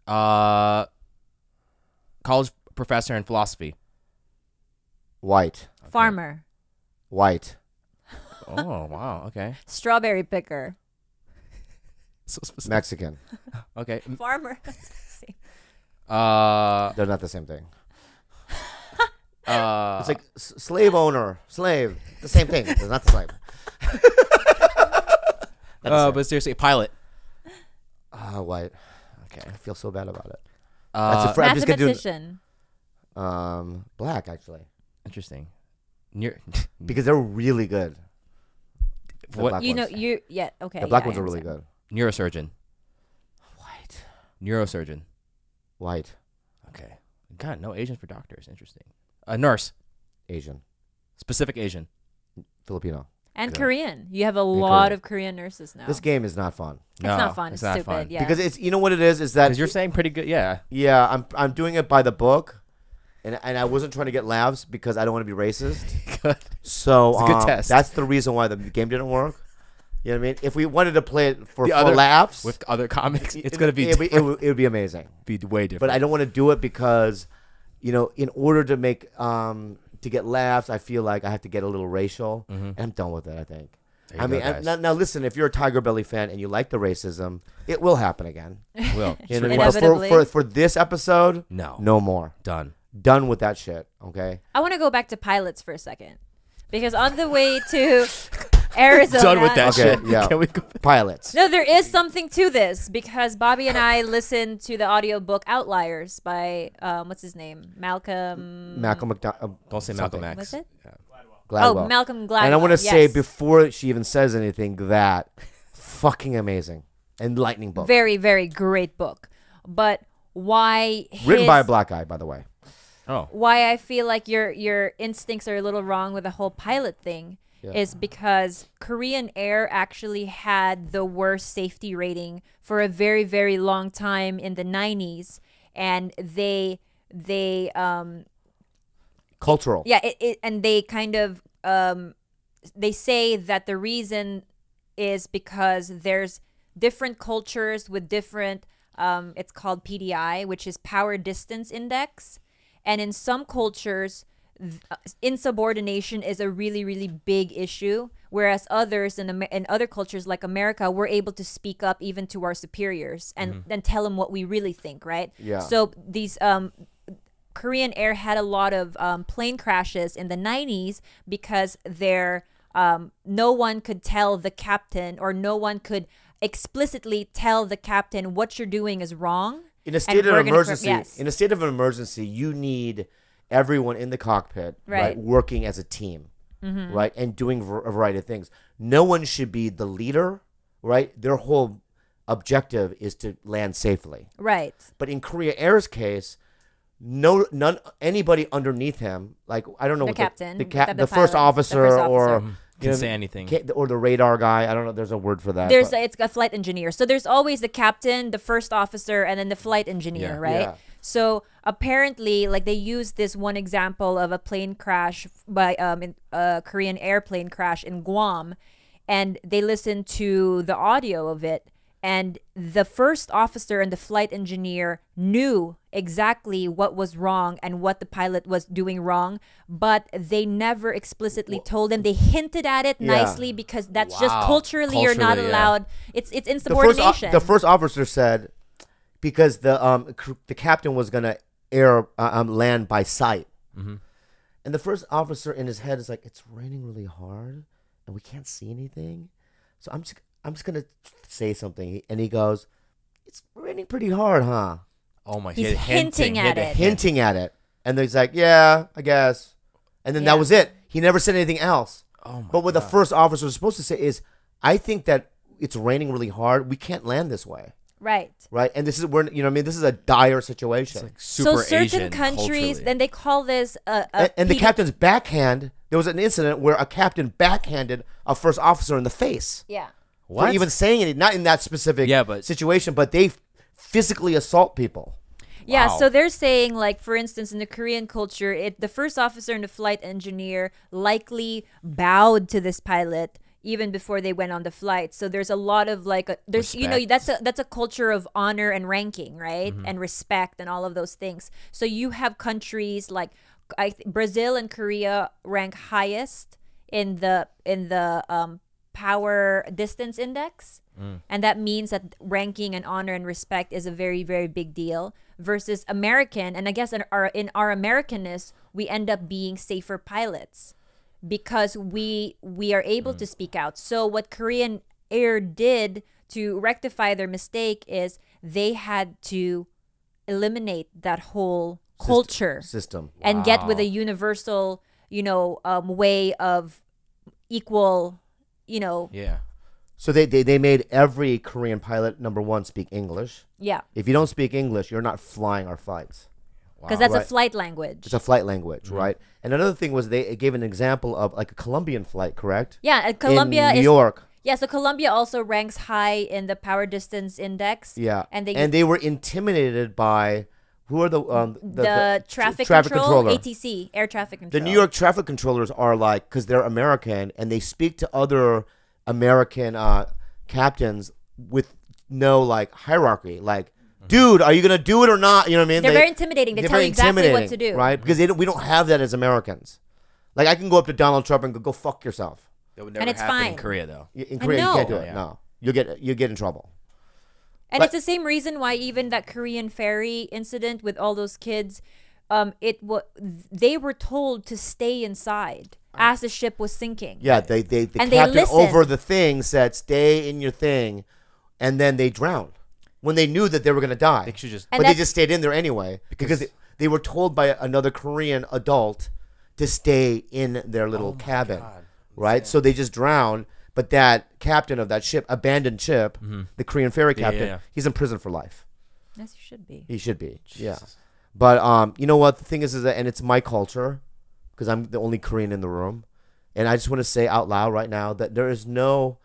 Uh, college professor in philosophy. white, farmer, white, Oh wow. Okay. strawberry picker, So specific. Mexican. Okay. farmer. Uh, They're not the same thing. uh, It's like s- slave owner, slave. The same thing. It's not the same. uh, but seriously, pilot. Ah, white. Okay. I feel so bad about it. Uh, a fr- I'm just gonna do- Mathematician. Um, black actually, interesting. Near, because they're really good. The What- black You know, ones. you yeah okay. the black yeah, I ones are really understand. good. neurosurgeon. White, Neurosurgeon. white, Okay. God, no Asians for doctors. Interesting. A nurse. Asian, Specific Asian. Filipino. And Yeah. Korean. You have a lot Korean. of Korean nurses now. This game is not fun it's not fun. It's, stupid. fun. Yeah. because it's you know what it is is that you're saying pretty good. Yeah. yeah I'm I'm doing it by the book, and and I wasn't trying to get laughs because I don't want to be racist. Good. So It's a good um, test. That's the reason why the game didn't work. You know what I mean? If we wanted to play it for, The for other- laughs, With other comics, it's it- gonna be it, it, different. would- it would be amazing. be way different. But I don't want to do it because, you know, in order to make um to get laughs, I feel like I have to get a little racial, and I'm done with it. I think. Mm-hmm. There I mean, I- guys. now, now listen, if you're a Tiger Belly fan and you like the racism, it will happen again. will. You know what I mean? But for, Inevitably. for for this episode, No. no more. Done. Done with that shit. Okay. I want to go back to pilots for a second, because on the way to Arizona, Done with that Okay, shit. yeah. Can we go? Pilots. No, there is something to this because Bobby and I listened to the audiobook Outliers by um, what's his name, Malcolm. Malcolm McDonald. Don't say Malcolm X. Was it? Gladwell. Oh, Malcolm Gladwell. And I want to say before she even says anything that fucking amazing, enlightening book, very, very great book. But why written by a black guy, by the way. Oh. why I feel like your your instincts are a little wrong with the whole pilot thing Yeah. is because Korean Air actually had the worst safety rating for a very very long time in the 90s and they they um Cultural. yeah it, it and they kind of um they say that the reason is because there's different cultures with different um it's called PDI which is power distance index and in some cultures insubordination is a really really big issue whereas others in, in other cultures like America we're able to speak up even to our superiors and then tell them what we really think right Yeah. so these um Korean Air had a lot of um, plane crashes in the 90s because there um, no one could tell the captain or no one could explicitly tell the captain what you're doing is wrong. In a state of emergency, yes. in a state of an emergency, you need everyone in the cockpit, right, Right. Mm-hmm. working as a team, right, and doing a variety of things. No one should be the leader, right? Their whole objective is to land safely. Right. But in Korea Air's case, no, none, anybody underneath him, like I don't know, The what captain, the, the, cap, the- the, the first pilot, the officer, first or officer. you Can say anything. or the radar guy. I don't know. There's a word for that. There's a, it's a flight engineer. So there's always the captain, the first officer, and then the flight engineer, Yeah. right? Yeah. So apparently, like they used this one example of a plane crash by um in, a Korean airplane crash in Guam, and they listened to the audio of it, and the first officer and the flight engineer knew exactly what was wrong and what the pilot was doing wrong, but they never explicitly told them. They hinted at it Yeah. nicely because that's just Wow. culturally, you're not Culturally, yeah. allowed. It's it's the first, insubordination. the first officer said because the um cr- the captain was gonna air uh, um land by sight, and the first officer in his head is like, "It's raining really hard, and we can't see anything, so I'm just I'm just gonna say something." And he goes, "It's raining pretty hard, huh?" Oh my! He's he had hinting at had it. Hinting at it, and he's like, "Yeah, I guess," and then Yeah. that was it. He never said anything else. Oh my But what the first officer was supposed to say is, "I think that it's raining really hard. We can't land this way." Right. right? And this is we're you know what I mean this is a dire situation. Like super so certain Asian countries, culturally. then they call this a, a and, and the captain's backhand. There was an incident where a captain backhanded a first officer in the face Yeah. for What? even saying it. Not in that specific Yeah, but- situation, but they physically assault people. Yeah, Wow. so they're saying like for instance in the Korean culture, it the first officer and the flight engineer likely bowed to this pilot even before they went on the flight. So there's a lot of like a, there's you know that's a that's a culture of honor and ranking, right? Mm-hmm. And respect and all of those things. So you have countries like I th- Brazil and Korea rank highest in the in the um power distance index. And that means that ranking and honor and respect is a very, very big deal versus American. And I guess in our, in our Americanness, we end up being safer pilots because we we are able to speak out. So what Korean Air did to rectify their mistake is they had to eliminate that whole culture System. and get with a universal, you know, um, way of equal, you know, yeah. So they, they they made every Korean pilot number one speak English. yeah, If you don't speak English, you're not flying our flights. Because that's a flight language. It's a flight language, right? And another thing was they gave an example of like a Colombian flight, correct? yeah, and Colombia in New is York. yeah. So Colombia also ranks high in the power distance index. Yeah, and they and they were intimidated by who are the um the, traffic, traffic control, controller. ATC, air traffic The. New York traffic controllers are like because they're American and they speak to other American uh, captains with no like hierarchy. Like, dude, are you gonna do it or not? You know what I mean? They're They- very intimidating. They tell you exactly what to do. right? Because they don't, we don't have that as Americans. Like, I can go up to Donald Trump and go, "Go fuck yourself." That would never it's happen fine. in Korea though. In Korea, you can't do it. Yeah. No, you get you get in trouble. And But- it's the same reason why even that Korean ferry incident with all those kids, um, it wa they were told to stay inside as the ship was sinking. Yeah, they they the And they captain listened. over the thing said, "Stay in your thing," and then they drowned when they knew that they were gonna die. They should just but they just stayed in there anyway because, they, they were told by another Korean adult to stay in their little Oh cabin, right? So they just drowned. But that captain of that ship, abandoned ship, the Korean ferry Mm-hmm. Yeah, yeah, captain, yeah. he's in prison for life. Yes, you should be. He should be. Yeah. But um, you know what? The thing is, is that, and it's my culture, because I'm the only Korean in the room, and I just want to say out loud right now that there is no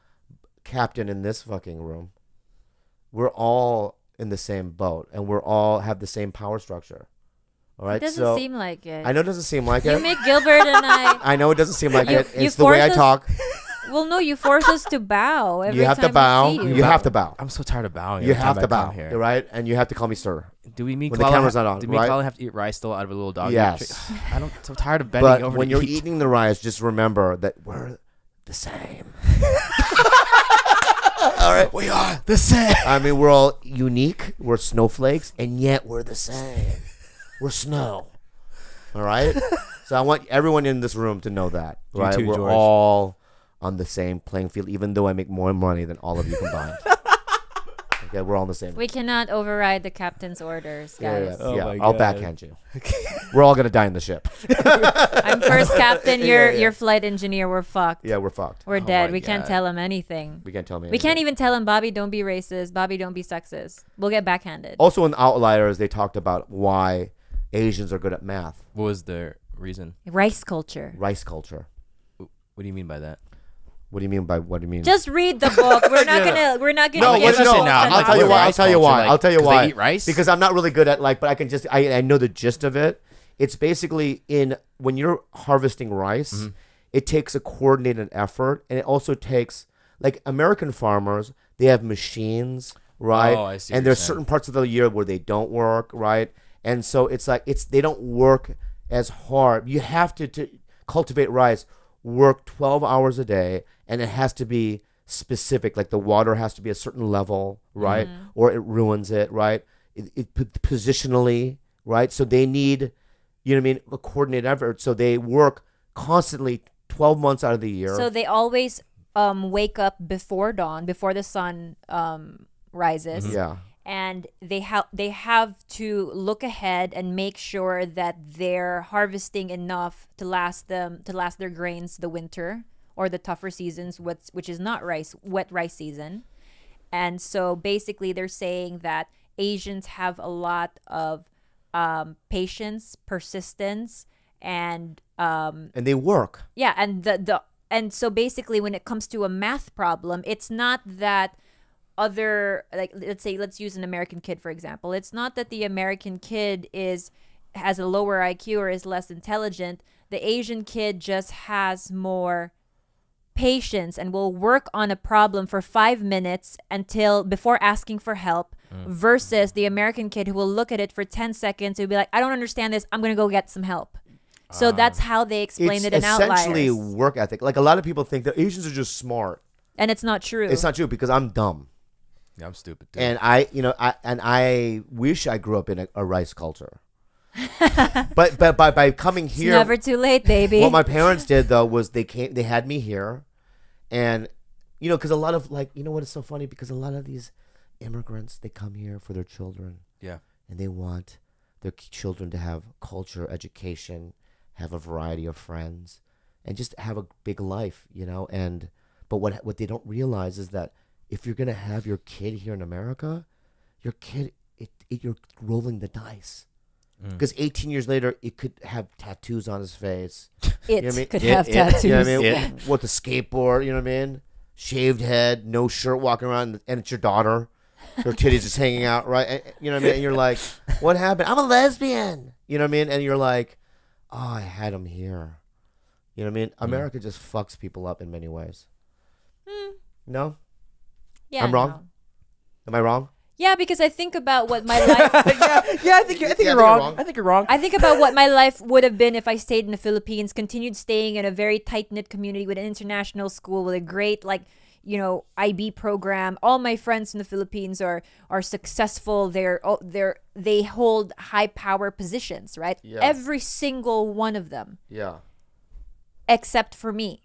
captain in this fucking room. We're all in the same boat, and we're all have the same power structure. All right. It doesn't so seem like it. I know it doesn't seem like you it. make Gilbert and I. I know it doesn't seem like You- it. It's the way I talk. Well, no, you force us to bow every You have time to bow. we you. You have to bow. I'm so tired of bowing. You have to I bow. Here. Right, and you have to call me sir. Do we mean When the camera's ha- not on, Do we right? Khalyla have to eat rice still out of a little dog? Yes. I don't. So tired of bending But over. when to you're eat. eating the rice, just remember that we're the same. all right, we are the same. I mean, we're all unique. We're snowflakes, and yet we're the same. We're snow. All right. so I want everyone in this room to know that. Right. too, we're George. all on the same playing field, even though I make more money than all of you combined. okay, we're all on the same. We cannot override the captain's orders, guys. yeah, Oh yeah. my I'll God. backhand you. we're all gonna die in the ship. I'm first captain. You're yeah. your flight engineer. We're fucked. Yeah, we're fucked. We're Oh dead. my We can't tell him anything. We can't tell me. We can't even tell him, Bobby, don't be racist. Bobby, don't be sexist. We'll get backhanded. Also, in Outliers, they talked about why Asians are good at math, What was the reason? Rice culture. rice culture. What do you mean by that? What do you mean by what do you mean? Just read the book. We're not Yeah. gonna. We're not gonna. No, get what, no, say now, I'll like, tell you why. I'll tell you why. like, I'll tell you 'cause they why. eat rice? Because I'm not really good at like, but I can just I, I know the gist of it. It's basically in when you're harvesting rice, Mm-hmm. it takes a coordinated effort, and it also takes like American farmers. They have machines, right? Oh, I see and there's certain parts of the year where they don't work, right? And so it's like it's they don't work as hard. You have to to cultivate rice, work 12 hours a day, and it has to be specific. Like the water has to be a certain level, right? Or it ruins it, right? It, it positionally, right? So they need, you know what I mean, a coordinated effort. So they work constantly 12 months out of the year. So they always um, wake up before dawn, before the sun um, rises. yeah. And they have they have to look ahead and make sure that they're harvesting enough to last them to last their grains the winter or the tougher seasons which which is not rice wet rice season and so basically they're saying that asians have a lot of um, patience persistence and um, And they work. yeah, and the the and so basically when it comes to a math problem, it's not that other like let's say let's use an American kid for example. It's not that the American kid is has a lower IQ or is less intelligent. The Asian kid just has more patience and will work on a problem for 5 minutes until before asking for help mm. versus the American kid who will look at it for 10 seconds and be like I don't understand this. I'm going to go get some help. So ah. that's how they explain it's it in essentially work ethic. Like a lot of people think that Asians are just smart. and it's not true. It's not true because I'm dumb. Yeah, I'm stupid. Dude. and I, you know, I and I wish I grew up in a, a rice culture. but but by by coming It's here, never too late, baby. what my parents did though was they came, they had me here, and you know, because a lot of like, you know, what is so funny because a lot of these immigrants they come here for their children yeah. and they want their children to have culture, education, have a variety of friends, and just have a big life, you know. And but what what they don't realize is that if you're gonna have your kid here in America, your kid it, it you're rolling the dice. Mm. Because 18 years later, it could have tattoos on his face. it You know I mean? could It- have it- tattoos. You know what I mean? Yeah. With the skateboard, you know what I mean? Shaved head, no shirt, walking around, and it's your daughter. Her titties just hanging out, right? And- You know what I mean? And you're like, what happened? I'm a lesbian. You know what I mean? And you're like, oh, I had him here. You know what I mean? Mm. America just fucks people up in many ways. No? Yeah, I'm wrong? no. Am I wrong? Yeah, because I think about what my life. yeah, yeah, I think you're, I think Yeah, you're think wrong. you're wrong. I think you're wrong. I think about what my life would have been if I stayed in the Philippines, continued staying in a very tight knit community with an international school with a great like you know IB program. All my friends in the Philippines are are successful. They're oh, they're they hold high power positions, right? Yeah. Every single one of them, Yeah. except for me.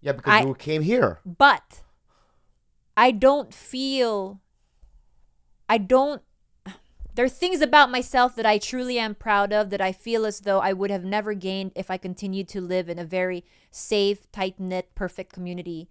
Yeah, because I- you came here. But I don't feel I don't there are things about myself that I truly am proud of that I feel as though I would have never gained if I continued to live in a very safe, tight knit, perfect community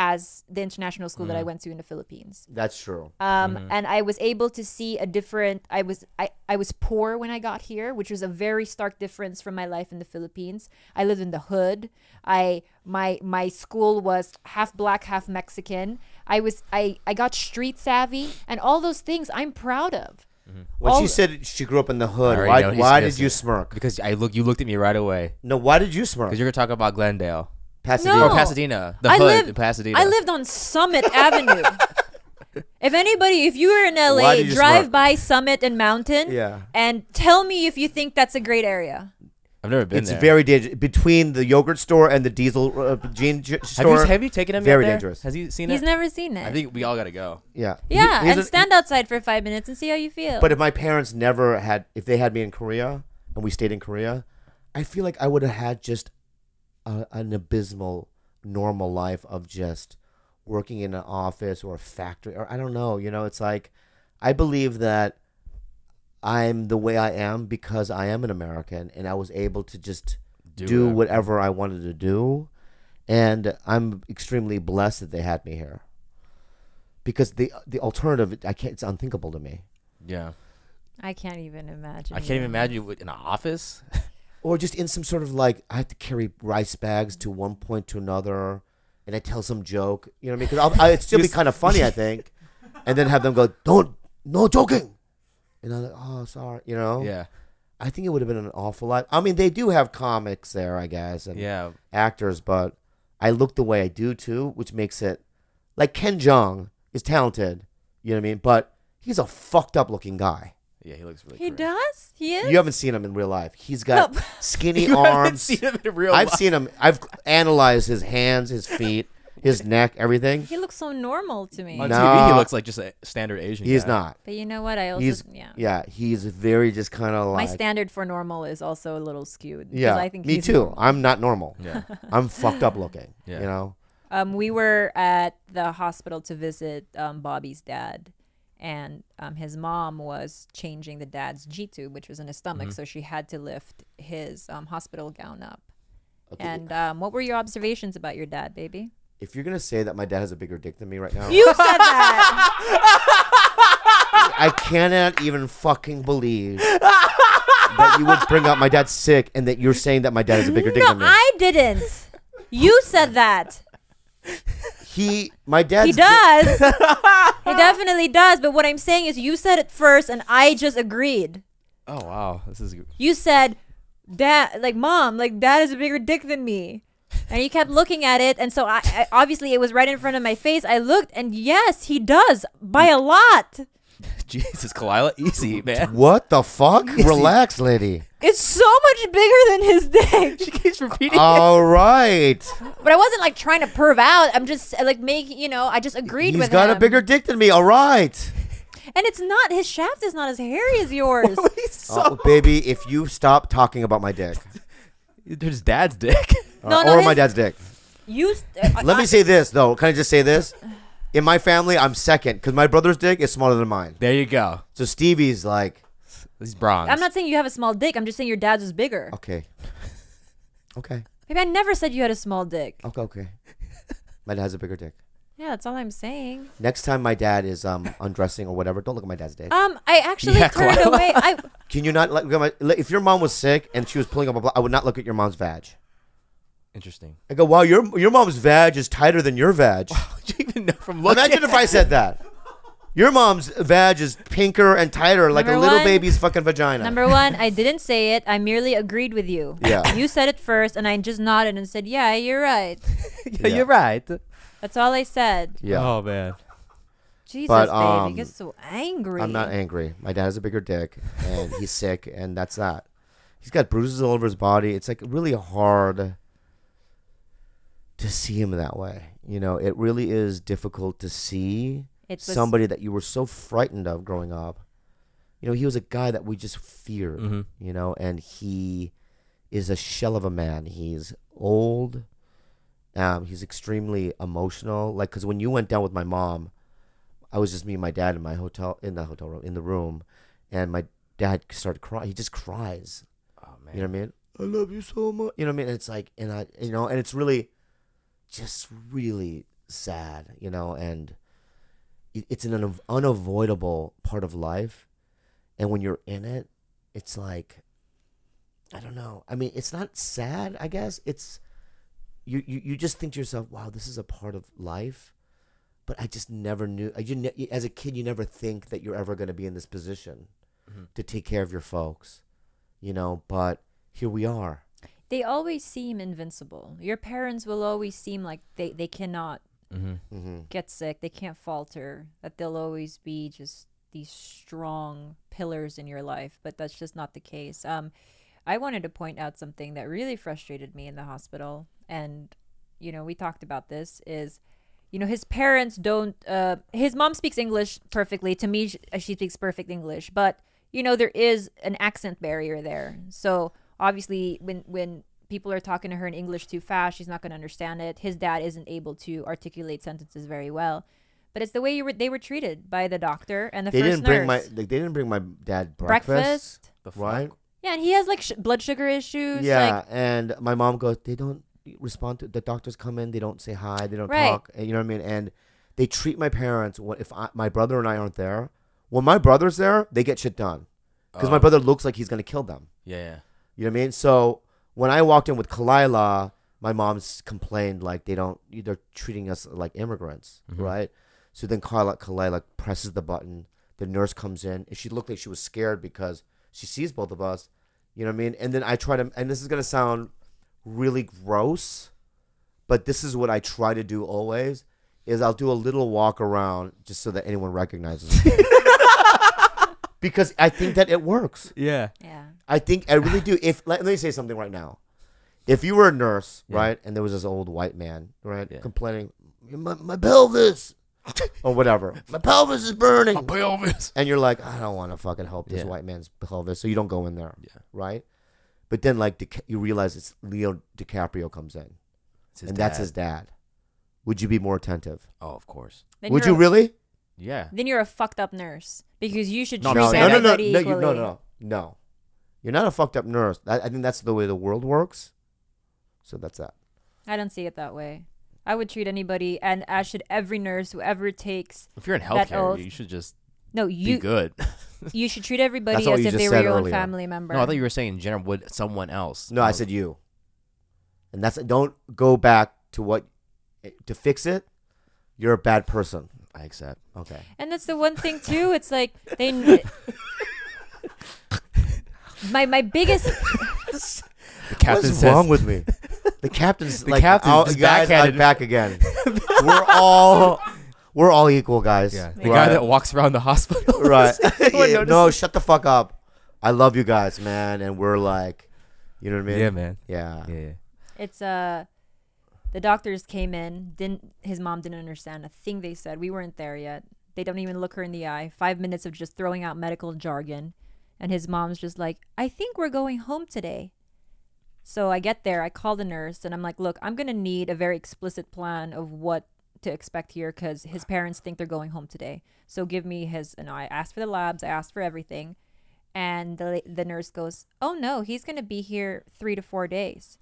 as the international school that I went to in the Philippines. That's true. Um, and I was able to see a different. I was I, I was poor when I got here, which was a very stark difference from my life in the Philippines. I lived in the hood. I my my school was half black, half Mexican. I was I I got street savvy and all those things I'm proud of. Mm-hmm. When all- she said she grew up in the hood, why, why did you smirk? Because I look, you looked at me right away. No, why did you smirk? Because you're gonna talk about Glendale Pasadena. No. or Pasadena, the I hood lived in Pasadena. I lived on Summit Avenue. If anybody, if you were in LA, drive smirk? by Summit and Mountain, Yeah. and tell me if you think that's a great area. I've never been It's there. very dangerous. Between the yogurt store and the diesel uh, jean j- have store. you have you taken him? Very yet there? dangerous. Has he seen He's it? never seen it. I think we all gotta go. yeah. yeah, He- he's and a- stand outside for five minutes and see how you feel. But if my parents never had, if they had me in Korea and we stayed in Korea, I feel like I would have had just a, an abysmal, normal life of just working in an office or a factory or I don't know. You know, it's like I believe that I'm the way I am because I am an American and I was able to just Do do, whatever. whatever I wanted to do, and I'm extremely blessed that they had me here. Because the the alternative, I can't. It's unthinkable to me. Yeah, I can't even imagine. I can't even imagine you in an office. or just in some sort of like I have to carry rice bags to one point to another, and I tell some joke. You know what I mean? Because I, it'd still be kind of funny, I think, and then have them go, "Don't, no joking," and I'm like, "Oh, sorry," you know. yeah, I think it would have been an awful lot. I mean, they do have comics there, I guess, and yeah. actors, but I look the way I do too, which makes it like Ken Jeong is talented. You know what I mean? But he's a fucked up looking guy. Yeah, he looks really. He great. does. He is. You haven't seen him in real life. He's got No. skinny You haven't arms. seen him in real I've life. seen him. I've analyzed his hands, his feet, his neck, everything. He looks so normal to me. on No. TV. He looks like just a standard Asian. He's guy. not. But you know what? I also He's yeah. yeah. He's very just kind of like My standard for normal is also a little skewed. yeah. I think me he's too. normal. I'm not normal. Yeah, I'm fucked up looking. Yeah. You know. Um, we were at the hospital to visit um, Bobby's dad, and um, his mom was changing the dad's G tube, which was in his stomach, so she had to lift his um, hospital gown up. Okay. And um, what were your observations about your dad, baby? If you're gonna say that my dad has a bigger dick than me right now, You said that. I cannot even fucking believe that you would bring up my dad's sick and that you're saying that my dad has a bigger dick no, than me. I didn't. You said that. he, my dad. He dick- does. he definitely does. But what I'm saying is, you said it first, and I just agreed. Oh wow, this is. Good. You said, "Dad, like mom, like dad is a bigger dick than me," and he kept looking at it, and so I, I obviously it was right in front of my face. I looked, and yes, he does by a lot. Jesus, Khalyla, easy man. What the fuck? Relax, lady. It's so much bigger than his dick. She keeps repeating. it. All right. But I wasn't like trying to perv out. I'm just like making, you know, I just agreed He's with got him. a bigger dick than me. All right. and it's not his shaft is not as hairy as yours. Oh, so. Oh, baby, if you stop talking about my dick His dad's dick. Uh, No, no, or his- my dad's dick. you. Uh, Let me say this though. Can I just say this? In my family, I'm second because my brother's dick is smaller than mine. There you go. So Stevie's like, He's bronze. I'm not saying you have a small dick. I'm just saying your dad's is bigger. okay, okay, Maybe I never said you had a small dick. okay, okay. My dad has a bigger dick. Yeah, that's all I'm saying. Next time my dad is um undressing or whatever, don't look at my dad's dick. Um, I actually Yeah, turned Khalyla. away. I Can you not look at my? li- If your mom was sick and she was pulling up a, blo- I would not look at your mom's vag. Interesting. I go, wow, your your mom's vag is tighter than your vag. Do you even know from looking? Imagine if I said that. Your mom's vag is pinker and tighter, like a little one- baby's fucking vagina. number one, I didn't say it. I merely agreed with you. Yeah. You said it first, and I just nodded and said, "Yeah, you're right." yeah, Yeah. you're right. That's all I said. yeah. Oh man. Jesus, But, baby, um, get so angry. I'm not angry. My dad has a bigger dick, and he's sick, and that's that. He's got bruises all over his body. It's like really hard. To see him that way. You know, it really is difficult to see It was somebody that you were so frightened of growing up. You know, he was a guy that we just feared, Mhm. you know, and he is a shell of a man. He's old. Um, he's extremely emotional. Like, cause when you went down with my mom, I was just me and my dad in my hotel, in the hotel room, in the room, and my dad started crying. He just cries. Oh man. You know what I mean? I love you so much. You know what I mean? It's like, and I, you know, and it's really, just really sad, you know, and it, it's an unav- unavoidable part of life. And when you're in it, it's like, I don't know. I mean, it's not sad, I guess. It's, you, you, you just think to yourself, wow, this is a part of life. But I just never knew. Uh, you, ne- as a kid, you never think that you're ever going to be in this position mm-hmm. to take care of your folks, you know. But here we are. They always seem invincible. Your parents will always seem like they, they cannot Mm-hmm. Mm-hmm. get sick, they can't falter, that they'll always be just these strong pillars in your life, but that's just not the case. Um, I wanted to point out something that really frustrated me in the hospital, and you know, we talked about this is you know his parents don't uh his mom speaks english perfectly to me sh- she speaks perfect english but you know there is an accent barrier there so obviously when when people are talking to her in english too fast she's not going to understand it his dad isn't able to articulate sentences very well but it's the way you were they were treated by the doctor and the They first didn't bring my like, they didn't bring my dad breakfast, breakfast right? yeah and he has like sh- blood sugar issues Yeah, like and my mom goes, they don't respond to the doctors come in, they don't say hi, they don't Right. talk, and you know what I mean? And they treat my parents what if I, my brother and I aren't there. When my brother's there, they get shit done because my Oh. brother looks like he's gonna kill them. Yeah. yeah. You know what I mean? So when I walked in with Khalyla, my mom's complained like they don't they're treating us like immigrants, Mhm. right? So then Khalyla, Khalyla presses the button. The nurse comes in, and she looked like she was scared because she sees both of us. You know what I mean? And then I try to, and this is gonna sound really gross, but this is what I try to do always. Is I'll do a little walk around just so that anyone recognizes me. because I think that it works. Yeah. yeah I think I really do. If let, let me say something right now, if you were a nurse, Yeah. right, and there was this old white man, right, Yeah. complaining, my, my pelvis, or whatever, my pelvis is burning, My pelvis. and you're like, I don't want to fucking help this Yeah. white man's pelvis, so you don't go in there, Yeah. right? But then like Dica- you realize it's Leo DiCaprio comes in, It's his and that's his dad. Would you be more attentive? Oh, of course. Then Would you're you a- really? Yeah. then you're a fucked up nurse because you should No, treat no, saying no, no, no, everybody no, you, equally. no, no, no, no. You're not a fucked up nurse. I, I think that's the way the world works. So that's that. I don't see it that way. I would treat anybody, and as should every nurse, whoever takes. If you're in That healthcare, oath- you should just No, be you good. you should treat everybody as if they were your own family member. no, I thought you were saying in general. Would someone else? No, I said you. And that's don't go back to what to fix it. You're a bad person. I accept. Okay. and that's the one thing too. It's like they. kn- my my biggest The captain What's says, wrong with me? The captain's The like, captain's "Oh, just guys, I'm backhanded." back again. we're all we're all equal, guys. Yeah. The right. guy that walks around the hospital. right. No Yeah, no, shut the fuck up. I love you guys, man, and we're like, you know what I mean? Yeah, man. Yeah. Yeah. yeah. it's uh the doctors came in didn't his mom didn't understand a thing they said. We weren't there yet. They don't even look her in the eye. Five minutes of just throwing out medical jargon. And his mom's just like i think we're going home today. So i get there i call the nurse and i'm like look i'm gonna need a very explicit plan of what to expect here because his parents think they're going home today. So give me his and i asked for the labs i asked for everything. And the, the nurse goes oh no he's gonna be here three to four days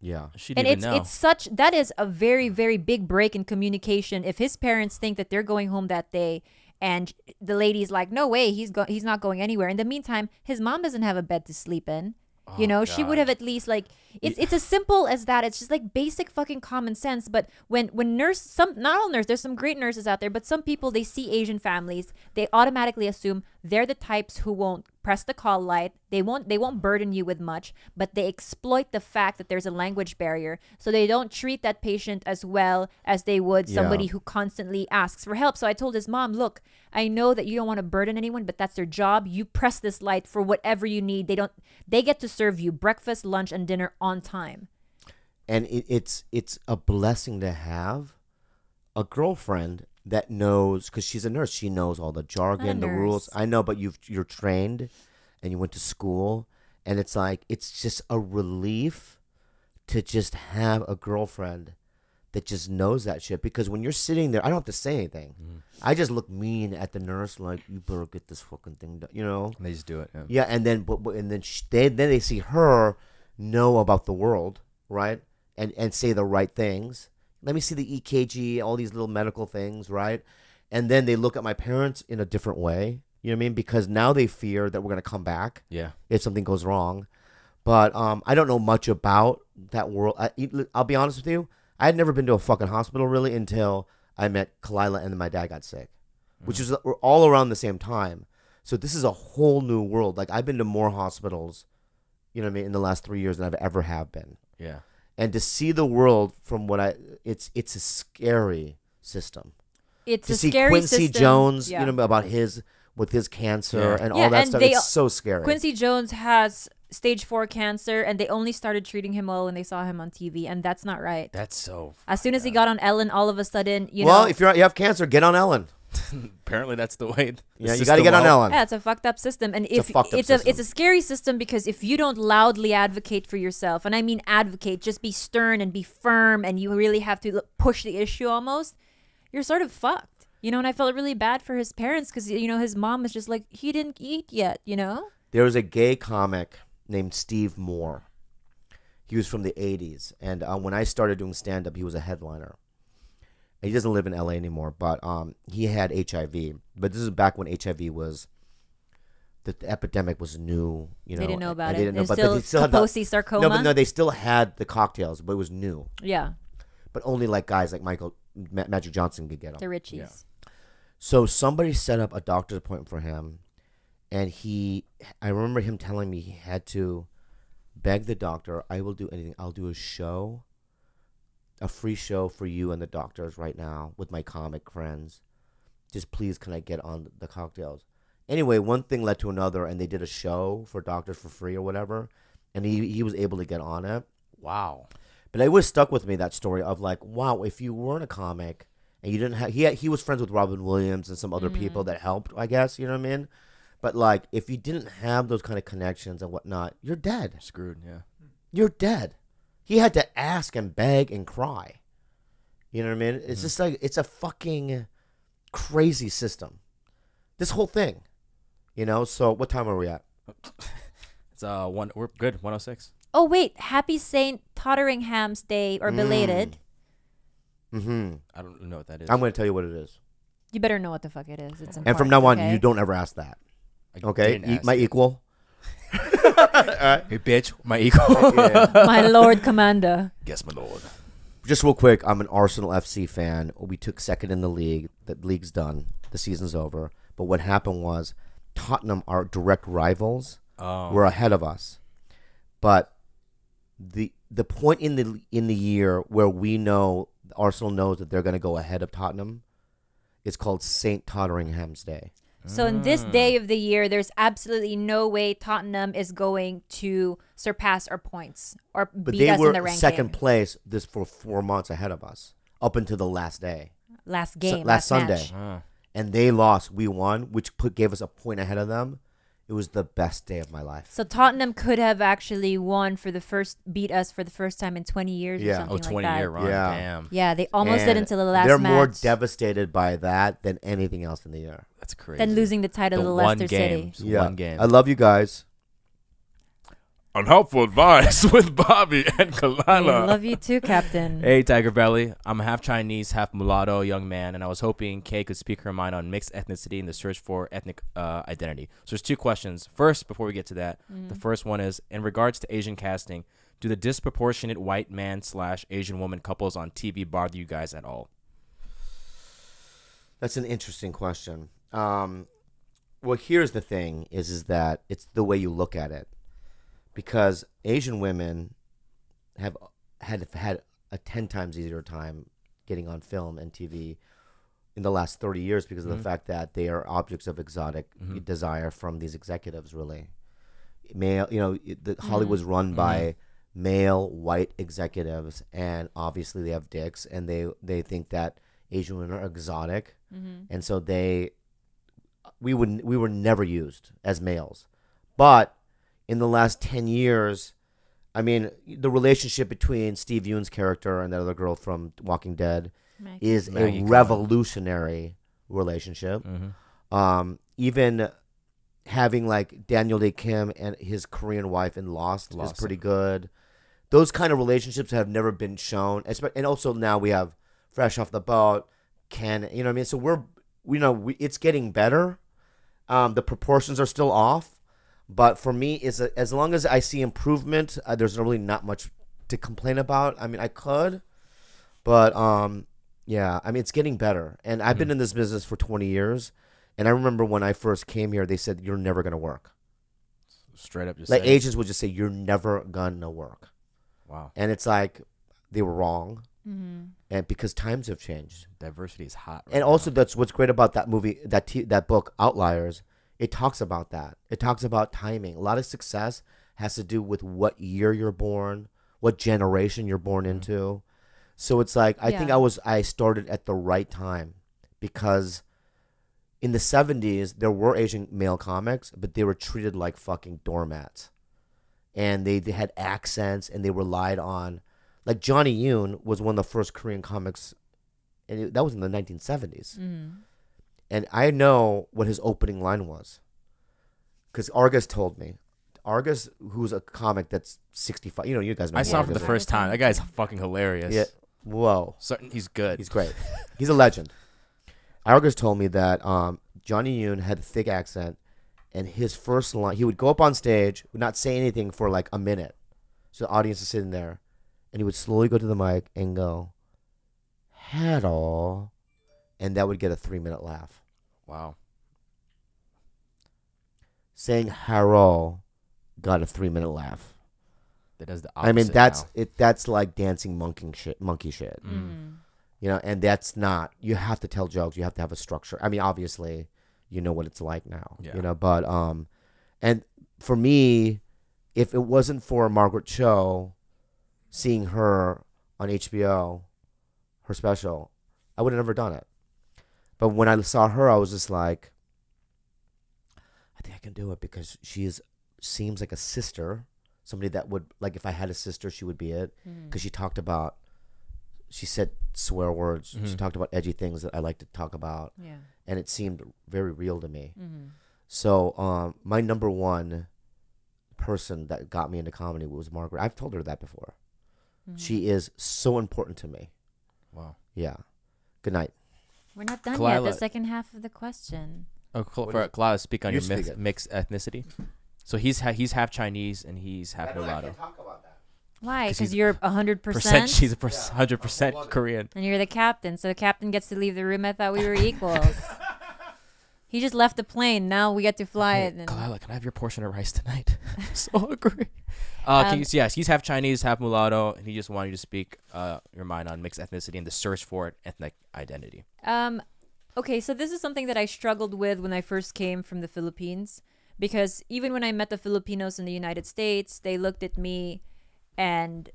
Yeah. She and didn't it's even know. it's such that is a very very big break in communication if his parents think that they're going home that day and the lady's like no way he's go- he's not going anywhere in the meantime his mom doesn't have a bed to sleep in you Oh, know she would have at least like it's it's as simple as that. It's just like basic fucking common sense but when when nurse some not all nurses there's some great nurses out there but some people they see asian families they automatically assume they're the types who won't press the call light they won't they won't burden you with much but they exploit the fact that there's a language barrier so they don't treat that patient as well as they would somebody Yeah. who constantly asks for help. So i told his mom look i know that you don't want to burden anyone but that's their job. You press this light for whatever you need. They don't they get to serve you breakfast lunch and dinner on time and it, it's it's a blessing to have a girlfriend that knows because she's a nurse. She knows all the jargon, the rules. I know, but you've you're trained, and you went to school, and it's like it's just a relief to just have a girlfriend that just knows that shit. Because when you're sitting there, I don't have to say anything. Mm. I just look mean at the nurse, like you better get this fucking thing done, you know. And they just do it. Yeah. Yeah, and then but, but- and then sh- they then they see her know about the world, right? And and say the right things. Let me see the EKG, all these little medical things, right? And then they look at my parents in a different way. You know what I mean? Because now they fear that we're gonna come back Yeah. if something goes wrong. But um, I don't know much about that world. I, I'll be honest with you. I had never been to a fucking hospital really until I met Khalyla and then my dad got sick, which is we're all around the same time. So this is a whole new world. Like I've been to more hospitals, you know what I mean, in the last three years than I've ever have been. Yeah. And to see the world from what I, it's it's a scary system. It's To a see scary Quincy system. Jones, Yeah. you know about his with his cancer Yeah. and Yeah, all that and stuff. they- It's so scary. Quincy Jones has stage four cancer, and they only started treating him well when they saw him on TV, and that's not right. That's so. As soon as he got on Ellen, all of a sudden, you well, know, Well, if you're you have cancer, get on Ellen. Apparently, that's the way. the Yeah, you got to get on will- Ellen. yeah, it's a fucked up system, and a if fucked up it's a it's a scary system because if you don't loudly advocate for yourself, and I mean advocate, just be stern and be firm, and you really have to push the issue almost, you're sort of fucked. You know, and I felt really bad for his parents because you know his mom was just like he didn't eat yet, you know. There was a gay comic named Steve Moore. He was from the 80s. And uh, when I started doing stand up, he was a headliner. He doesn't live in LA anymore, but um, he had HIV. But this is back when HIV was, the, the epidemic was new. You know, They didn't know about it. They didn't know, but, but still they still had the, sarcoma. no, but no, they still had the cocktails, but it was new. Yeah, But only like guys like Michael Ma- Magic Johnson could get them. the Richies. So somebody set up a doctor's appointment for him, and he, I remember him telling me he had to beg the doctor, I will do anything. I'll do a show, a free show for you and the doctors right now with my comic friends. Just please, can I get on the cocktails? Anyway, one thing led to another, and they did a show for doctors for free or whatever, and he, he was able to get on it. Wow. But it was stuck with me that story of like, wow, if you weren't a comic and you didn't have, he had, he was friends with Robin Williams and some other mm-hmm. people that helped, I guess, you know what I mean? But like, if you didn't have those kind of connections and whatnot, you're dead. Screwed. Yeah. You're dead. He had to ask and beg and cry. You know what I mean? Mm-hmm. It's just like it's a fucking crazy system. This whole thing, you know. So what time are we at? It's uh one. We're good. 106. Oh wait, Happy Saint Totteringham's Day or belated. Mm-hmm. I don't know what that is. I'm going to tell you what it is. You better know what the fuck it is. It's And from now on, okay? you don't ever ask that. I Okay, E- ask my you. equal. Hey, bitch, my equal. My Lord Commander. Yes, my lord. Just real quick, I'm an Arsenal FC fan. We took second in the league. The league's done. The season's over. But what happened was Tottenham, our direct rivals, Oh. were ahead of us. But the the point in the in the year where we know Arsenal knows that they're going to go ahead of Tottenham is called St. Totteringham's Day. So in this Mm. day of the year, there's absolutely no way Tottenham is going to surpass our points or But beat they us were in the ranking. second place this for 4 months ahead of us up until the last day. last game, last Sunday. match. And they lost. We won, which put gave us a point ahead of them. It was the best day of my life. So Tottenham could have actually won for the first, beat us for the first time in 20 years Yeah. or something Oh, 20 like that. year run. Yeah. Damn. Yeah, they almost did until the last They're match. more devastated by that than anything else in the year. That's crazy. than losing the title the to Leicester game. City. It's One game. I love you guys. Unhelpful advice with Bobby and I Khalyla. love you too, Captain. Hey, Tiger Belly. I'm a half Chinese, half mulatto young man, and I was hoping Kay could speak her mind on mixed ethnicity and the search for ethnic uh, identity. So there's two questions. First, before we get to that, the first one is in regards to Asian casting. Do the disproportionate white man slash Asian woman couples on TV bother you guys at all? That's an interesting question. Um, well, here's the thing: is is that it's the way you look at it, because Asian women have had had a ten times easier time getting on film and TV in the last thirty years because of the mm-hmm. fact that they are objects of exotic mm-hmm. desire from these executives. Really, male, you know, it- the Hollywood's mm-hmm. run by male white executives, and obviously they have dicks, and they they think that Asian women are exotic, and so they we would we were never used as males, but in the last ten years, I mean, the relationship between Steve Yeun's character and that other girl from Walking Dead Maggie. is Maggie a Cohan. revolutionary relationship. Mm-hmm. Um, even having like Daniel Dae Kim and his Korean wife in Lost, Lost. is pretty good. Those kind of relationships have never been shown, and also now we have fresh off the boat. Can you know what I mean? So we're you know we, it's getting better. Um, the proportions are still off, but for me, is as long as I see improvement, uh, there's really not much to complain about. I mean, I could, but um, yeah, I mean, it's getting better. And I've been in this business for 20 years, and I remember when I first came here, they said you're never gonna work. Straight up, just Like saying. agents would just say you're never gonna work, Wow, and it's like they were wrong, Mm-hmm. and because times have changed. diversity is hot. Right and now. also that's what's great about that movie that t- that book outliers it talks about that. It talks about timing. A lot of success has to do with what year you're born what generation you're born into. So it's like i think i was i started at the right time because in the 70s there were asian male comics but they were treated like fucking doormats. And they, they had accents and they relied on like johnny yune was one of the first korean comics and it, that was in the 1970s. Mm-hmm. And I know what his opening line was, because Argus told me. Argus, who's a comic that's 65. You know, you guys know. I saw him for the first time. That guy's fucking hilarious. Yeah. Whoa. So, he's good. He's great. He's a legend. Argus told me that um, Johnny Yune had a thick accent, and his first line, he would go up on stage, would not say anything for like a minute. So the audience is sitting there, and he would slowly go to the mic and go, "Hello," and that would get a three-minute laugh. wow. Saying Harold got a three-minute laugh. That does the I mean, that's now. it. That's like dancing monkey shit. Monkey shit. Mm. you know and that's not you have to tell jokes you have to have a structure i mean obviously you know what it's like now Yeah. you know but um and for me if it wasn't for margaret cho seeing her on hbo her special i would have never done it but when i saw her i was just like i think i can do it because she is seems like a sister somebody that would like if i had a sister she would be it because she talked about she said swear words she Mhm. talked about edgy things that i like to talk about Yeah. and it seemed very real to me Mm-hmm. so um my number one person that got me into comedy was margaret i've told her that before Mm-hmm. she is so important to me wow. yeah good night We're not done yet. The second half of the question. Oh, cool. For is- Cloud, speak on You your speak mix, mixed ethnicity. So he's ha- he's half Chinese and he's half mulatto. talk about that Why? 'Cause Because you're hundred Percent. percent. She's a hundred percent Korean. And you're the captain, so the captain gets to leave the room. I thought we were equals. he just left the plane. Now we get to fly it. And Khalyla, can I have your portion of rice tonight? I'm so hungry. Uh, Um, yes, he's half Chinese, half mulatto, and he just wanted you to speak uh, your mind on mixed ethnicity and the search for ethnic identity. Um, okay, so this is something that I struggled with when I first came from the Philippines because even when I met the Filipinos in the United States, they looked at me and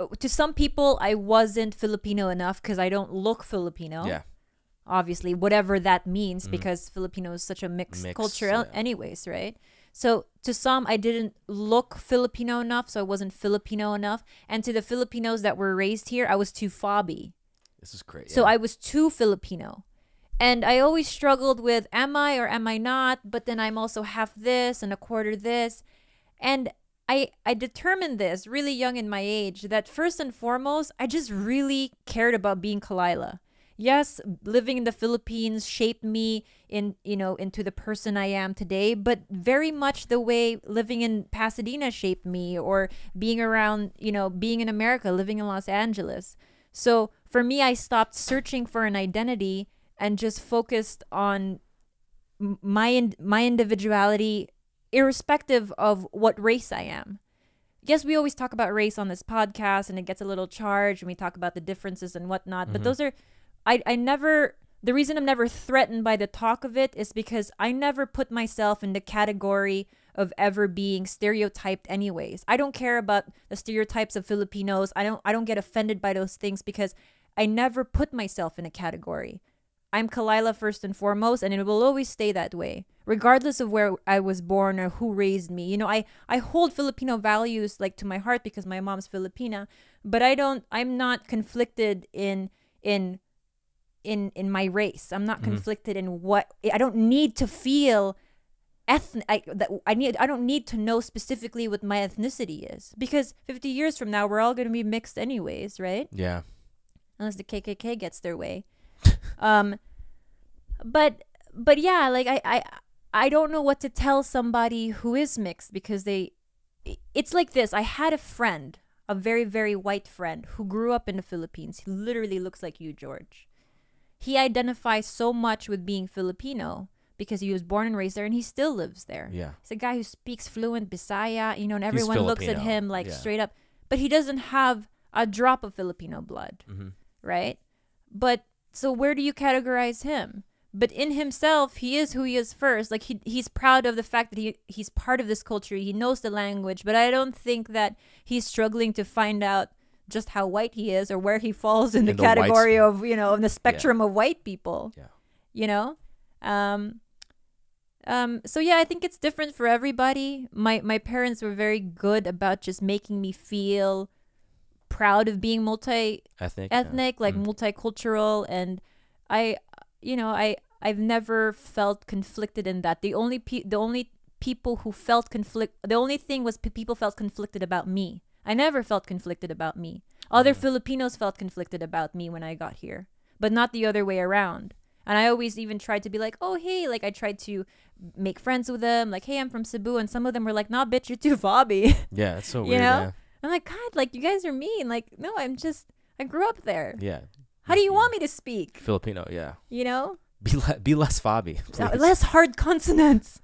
uh, to some people I wasn't Filipino enough because I don't look Filipino. Yeah. Obviously, whatever that means mm-hmm. because Filipino is such a mixed, Mix, culture yeah. anyways, right? So to some I didn't look Filipino enough, so I wasn't Filipino enough. And to the Filipinos that were raised here, I was too fobby. This is great. So yeah. I was too Filipino. And I always struggled with am I or am I not? But then I'm also half this and a quarter this. And I I determined this really young in my age that first and foremost, I just really cared about being Khalyla. Yes, living in the Philippines shaped me in, you know, into the person I am today, but very much the way living in Pasadena shaped me or being around, you know, being in America, living in Los Angeles. So for me, I stopped searching for an identity and just focused on my in- my individuality, irrespective of what race I am. Yes, we always talk about race on this podcast, and it gets a little charged, and we talk about the differences and whatnot. But mm-hmm. those are, I I never. The reason I'm never threatened by the talk of it is because I never put myself in the category of ever being stereotyped anyways. I don't care about the stereotypes of Filipinos. I don't I don't get offended by those things because I never put myself in a category. I'm Khalyla first and foremost, and it will always stay that way, regardless of where I was born or who raised me. You know, I I hold Filipino values like to my heart because my mom's Filipina, but I don't. I'm not conflicted in in in in my race. I'm not conflicted in what I don't need to feel ethnic I, that I need I don't need to know specifically what my ethnicity is because 50 years from now we're all going to be mixed anyways, right? Yeah. unless the KKK gets their way. um, but but yeah, like I I I don't know what to tell somebody who is mixed because they. It's like this. I had a friend, a very very white friend who grew up in the Philippines. He literally looks like you, George. He identifies so much with being Filipino because he was born and raised there, and he still lives there. Yeah. He's a guy who speaks fluent Bisaya, you know, and everyone looks at him like yeah. straight up. But he doesn't have a drop of Filipino blood, Mm-hmm. right? But so where do you categorize him? But in himself, he is who he is first. Like he he's proud of the fact that he he's part of this culture. He knows the language, but I don't think that he's struggling to find out just how white he is or where he falls in, In the, the category of you know in the spectrum of white people Yeah. you know um um so yeah i think it's different for everybody my my parents were very good about just making me feel proud of being multi Ethnic. yeah. like Mm. multicultural and i you know i i've never felt conflicted in that the only pe- the only people who felt conflict the only thing was people felt conflicted about me i never felt conflicted about me other mm. filipinos felt conflicted about me when i got here but not the other way around and i always even tried to be like oh hey like i tried to make friends with them like hey i'm from cebu and some of them were like nah bitch you're too fobby Yeah, it's so You weird. know? i'm like god like you guys are mean like no i'm just i grew up there Yeah. yeah. how do you want me to speak? Filipino, yeah. You know, Be le- be less fobby. Please. less hard consonants.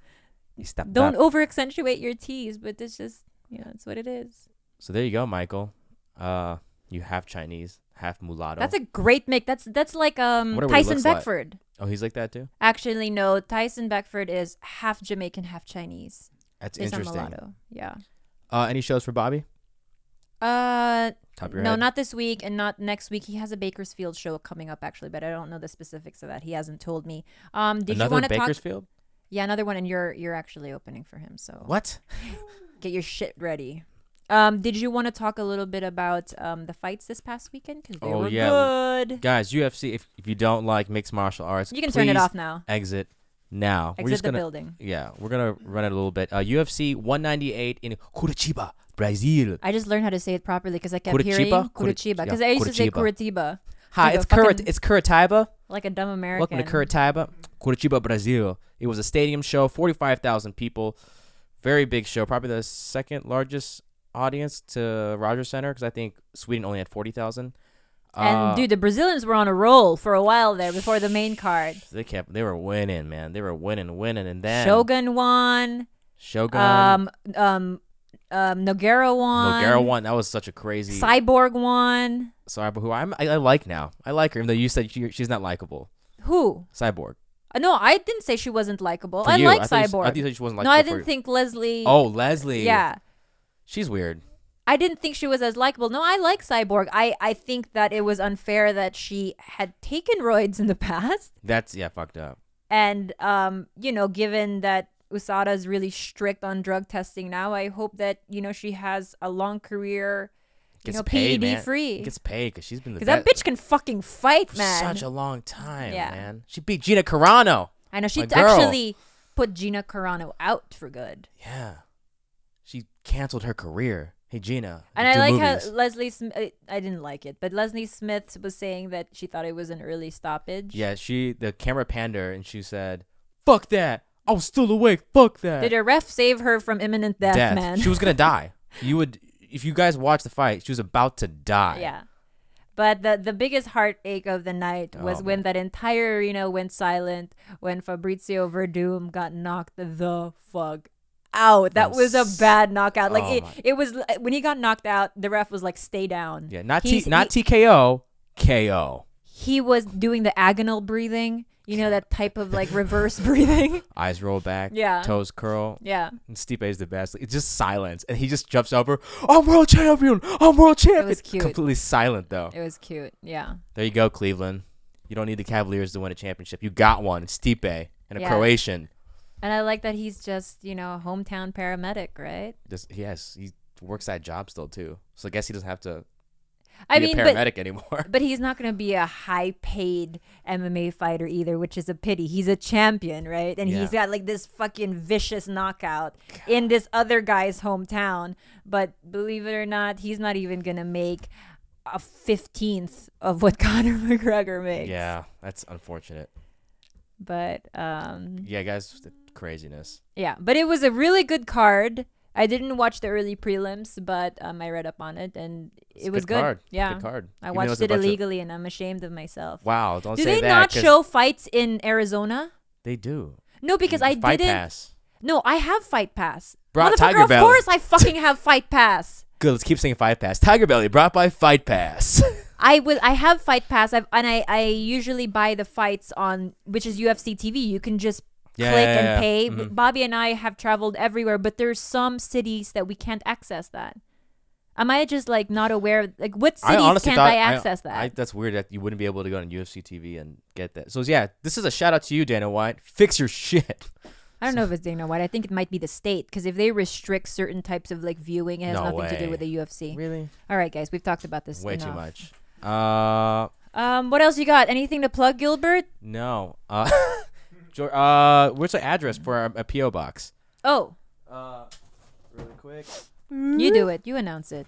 You stop Don't over accentuate your T's, but it's just you know, it's what it is. So there you go, Michael. Uh, you half Chinese, half mulatto. That's a great mix. That's that's like um wonder what he Tyson looks like. Beckford. oh, he's like that too. Actually, no, Tyson Beckford is half Jamaican, half Chinese. That's Based interesting. mulatto. Yeah. Uh, any shows for Bobby? Uh, Top of your no, head? not this week and not next week. He has a Bakersfield show coming up actually, but I don't know the specifics of that. He hasn't told me. Um, did you Another want to talk? Bakersfield. Yeah, another one, and you're you're actually opening for him. So What? get your shit ready. Um, did you want to talk a little bit about um the fights this past weekend? Because they Oh, were yeah. good. Guys, UFC. If, if you don't like mixed martial arts, You can turn it off now. Exit now. we're Exit just the gonna. building. Yeah, we're gonna run it a little bit. Uh, UFC 198 in Curitiba, Brazil. I just learned how to say it properly because I kept Curitiba? hearing Curitiba. Because yeah, I used to say Curitiba. Curitiba Hi, Like it's Curit. It's Curitiba. like a dumb American. Welcome to Curitiba, Curitiba, Brazil. It was a stadium show, 45,000 people. Very big show, probably the second largest audience to Rogers Centre because I think Sweden only had 40,000. And Uh, dude, the Brazilians were on a roll for a while there before the main card. they kept they were winning, man. They were winning, winning, and then Shogun won. Shogun, Um, um, um, Nogueira won. Nogueira won. That was such a crazy. Cyborg won. Cyborg, who I'm, I, I like now. I like her, even though you said she, she's not likable. Who? Cyborg. Uh, no, I didn't say she wasn't likable. For I you, like I thought you Cyborg. I said she wasn't no. I didn't think Leslie. Oh, Leslie. yeah. She's weird. I didn't think she was as likable. No, I like Cyborg. I, I think that it was unfair that she had taken roids in the past. That's yeah, fucked up. And um, you know, given that USADA is really strict on drug testing now, I hope that, you know, she has a long career, you Gets know, paid, PED man. free. Gets paid because she's been the Because that bitch can fucking fight, for man. such a long time, Yeah. man. She beat Gina Carano. I know she my t- girl. actually put Gina Carano out for good. Yeah. She canceled her career. Hey Gina. And I like movies. how Leslie Smith, I, didn't like it, but Leslie Smith was saying that she thought it was an early stoppage. Yeah, she the camera panned her and she said, "Fuck that! I was still awake. Fuck that." Did a ref save her from imminent death, Death. man? She was gonna die. You would if you guys watch the fight. She was about to die. yeah. But the the biggest heartache of the night was Oh, when that entire arena went silent when Fabricio Werdum got knocked the fuck out. That was a bad knockout. Like Oh it, my- it was when he got knocked out, the ref was like, "Stay down." Yeah. Not T. Not he- TKO. KO. he was doing the agonal breathing. You know that type of like reverse breathing. Eyes roll back. Yeah. Toes curl. yeah, And Stipe is the best. It's just silence, and he just jumps over. I'm world champion. I'm world champion. It was cute. Completely silent though. it was cute. Yeah. There you go, Cleveland. You don't need the Cavaliers to win a championship. You got one. It's Stipe and a Yeah. Croatian. And I like that he's just, you know, a hometown paramedic, right? Just yes, he works that job still too. So I guess he doesn't have to I be mean, a but paramedic anymore. but he's not going to be a high-paid MMA fighter either, which is a pity. He's a champion, right? And he's got like this fucking vicious knockout in this other guy's hometown. But believe it or not, he's not even going to make a 15th of what Conor McGregor makes. yeah, that's unfortunate. But um Yeah, guys, craziness. Yeah, but it was a really good card. I didn't watch the early prelims, but um, I read up on it and It's it was good. Card. Yeah, good card. I Even watched it bunch of- illegally, and I'm ashamed of myself. wow, don't do say they not 'cause show fights in Arizona? They do. No, because I Fight didn't. pass. No, I have Fight Pass. Brought Tiger of Belly. course I fucking have Fight Pass. Good. Let's keep saying Fight Pass. Tiger Belly brought by Fight Pass. I would I have Fight Pass I've, and I I usually buy the fights on which is UFC TV. You can just Yeah, click yeah, and yeah. pay. Mhm. Bobby and I have traveled everywhere, but there's some cities that we can't access that. Am I just like not aware? Like what I cities honestly can't thought I access that? I, that's weird that you wouldn't be able to go on UFC TV and get that. So yeah, this is a shout out to you, Dana White. Fix your shit. I don't know if it's Dana White. I think it might be the state because if they restrict certain types of like viewing, it has No nothing to do with the UFC. Really? All right, guys, we've talked about this Way too enough. much. Uh, Um, what else you got? Anything to plug, Gilbert? no. Uh, Jor- uh, where's the address for our, a PO box? Oh, Uh, really quick. you do it. You announce it.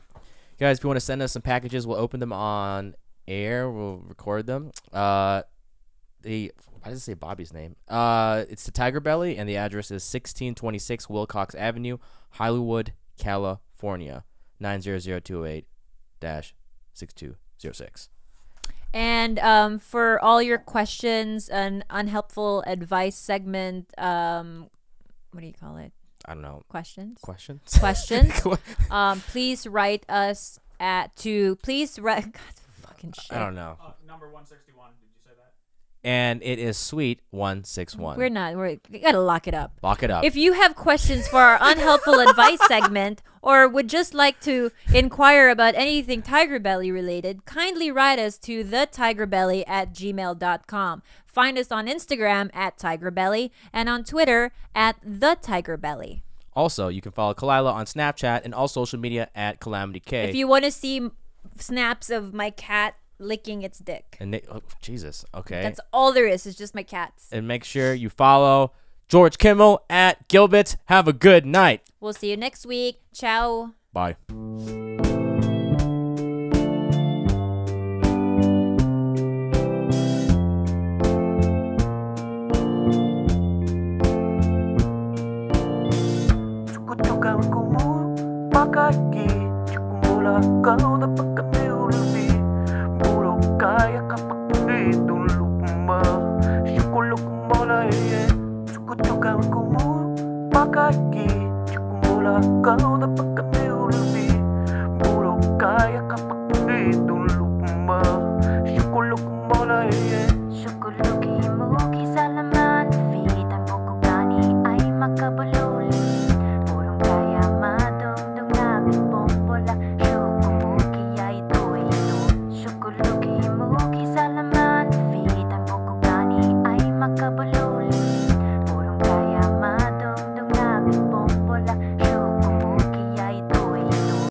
Guys, if you want to send us some packages, we'll open them on air. We'll record them. Uh, the why does it say Bobby's name? Uh, it's the Tiger Belly, and the address is 1626 Wilcox Avenue, Hollywood, California, 90028 6206. And um, for all your questions, an unhelpful advice segment. Um, what do you call it? I don't know. Questions. Questions? Questions. um, please write us at to please write. God, fucking shit. I don't know. Uh, number 161. Did you say that? And it is Sweet 161. We're not. We're we gotta lock it up. Lock it up. If you have questions for our unhelpful advice segment or would just like to inquire about anything Tiger Belly related, kindly write us to thetigerbelly at gmail.com. Find us on Instagram at tigerbelly and on Twitter at thetigerbelly. also, you can follow Khalyla on Snapchat and all social media at Calamity K. If you want to see snaps of my cat licking its dick, and they, oh, Jesus, okay. that's all there is. It's just my cats. and make sure you follow George Kimmel at Gilbit. Have a good night. We'll see you next week. Ciao. Bye. Suku juga kamu pakai Cukup mula kau dapat kami lebih Buruk kaya kapag hindi tulukma Sikulukmola eh Sukutukan ko Pakaki Sikumula ka na pagkamiulibi Muro kaya kapag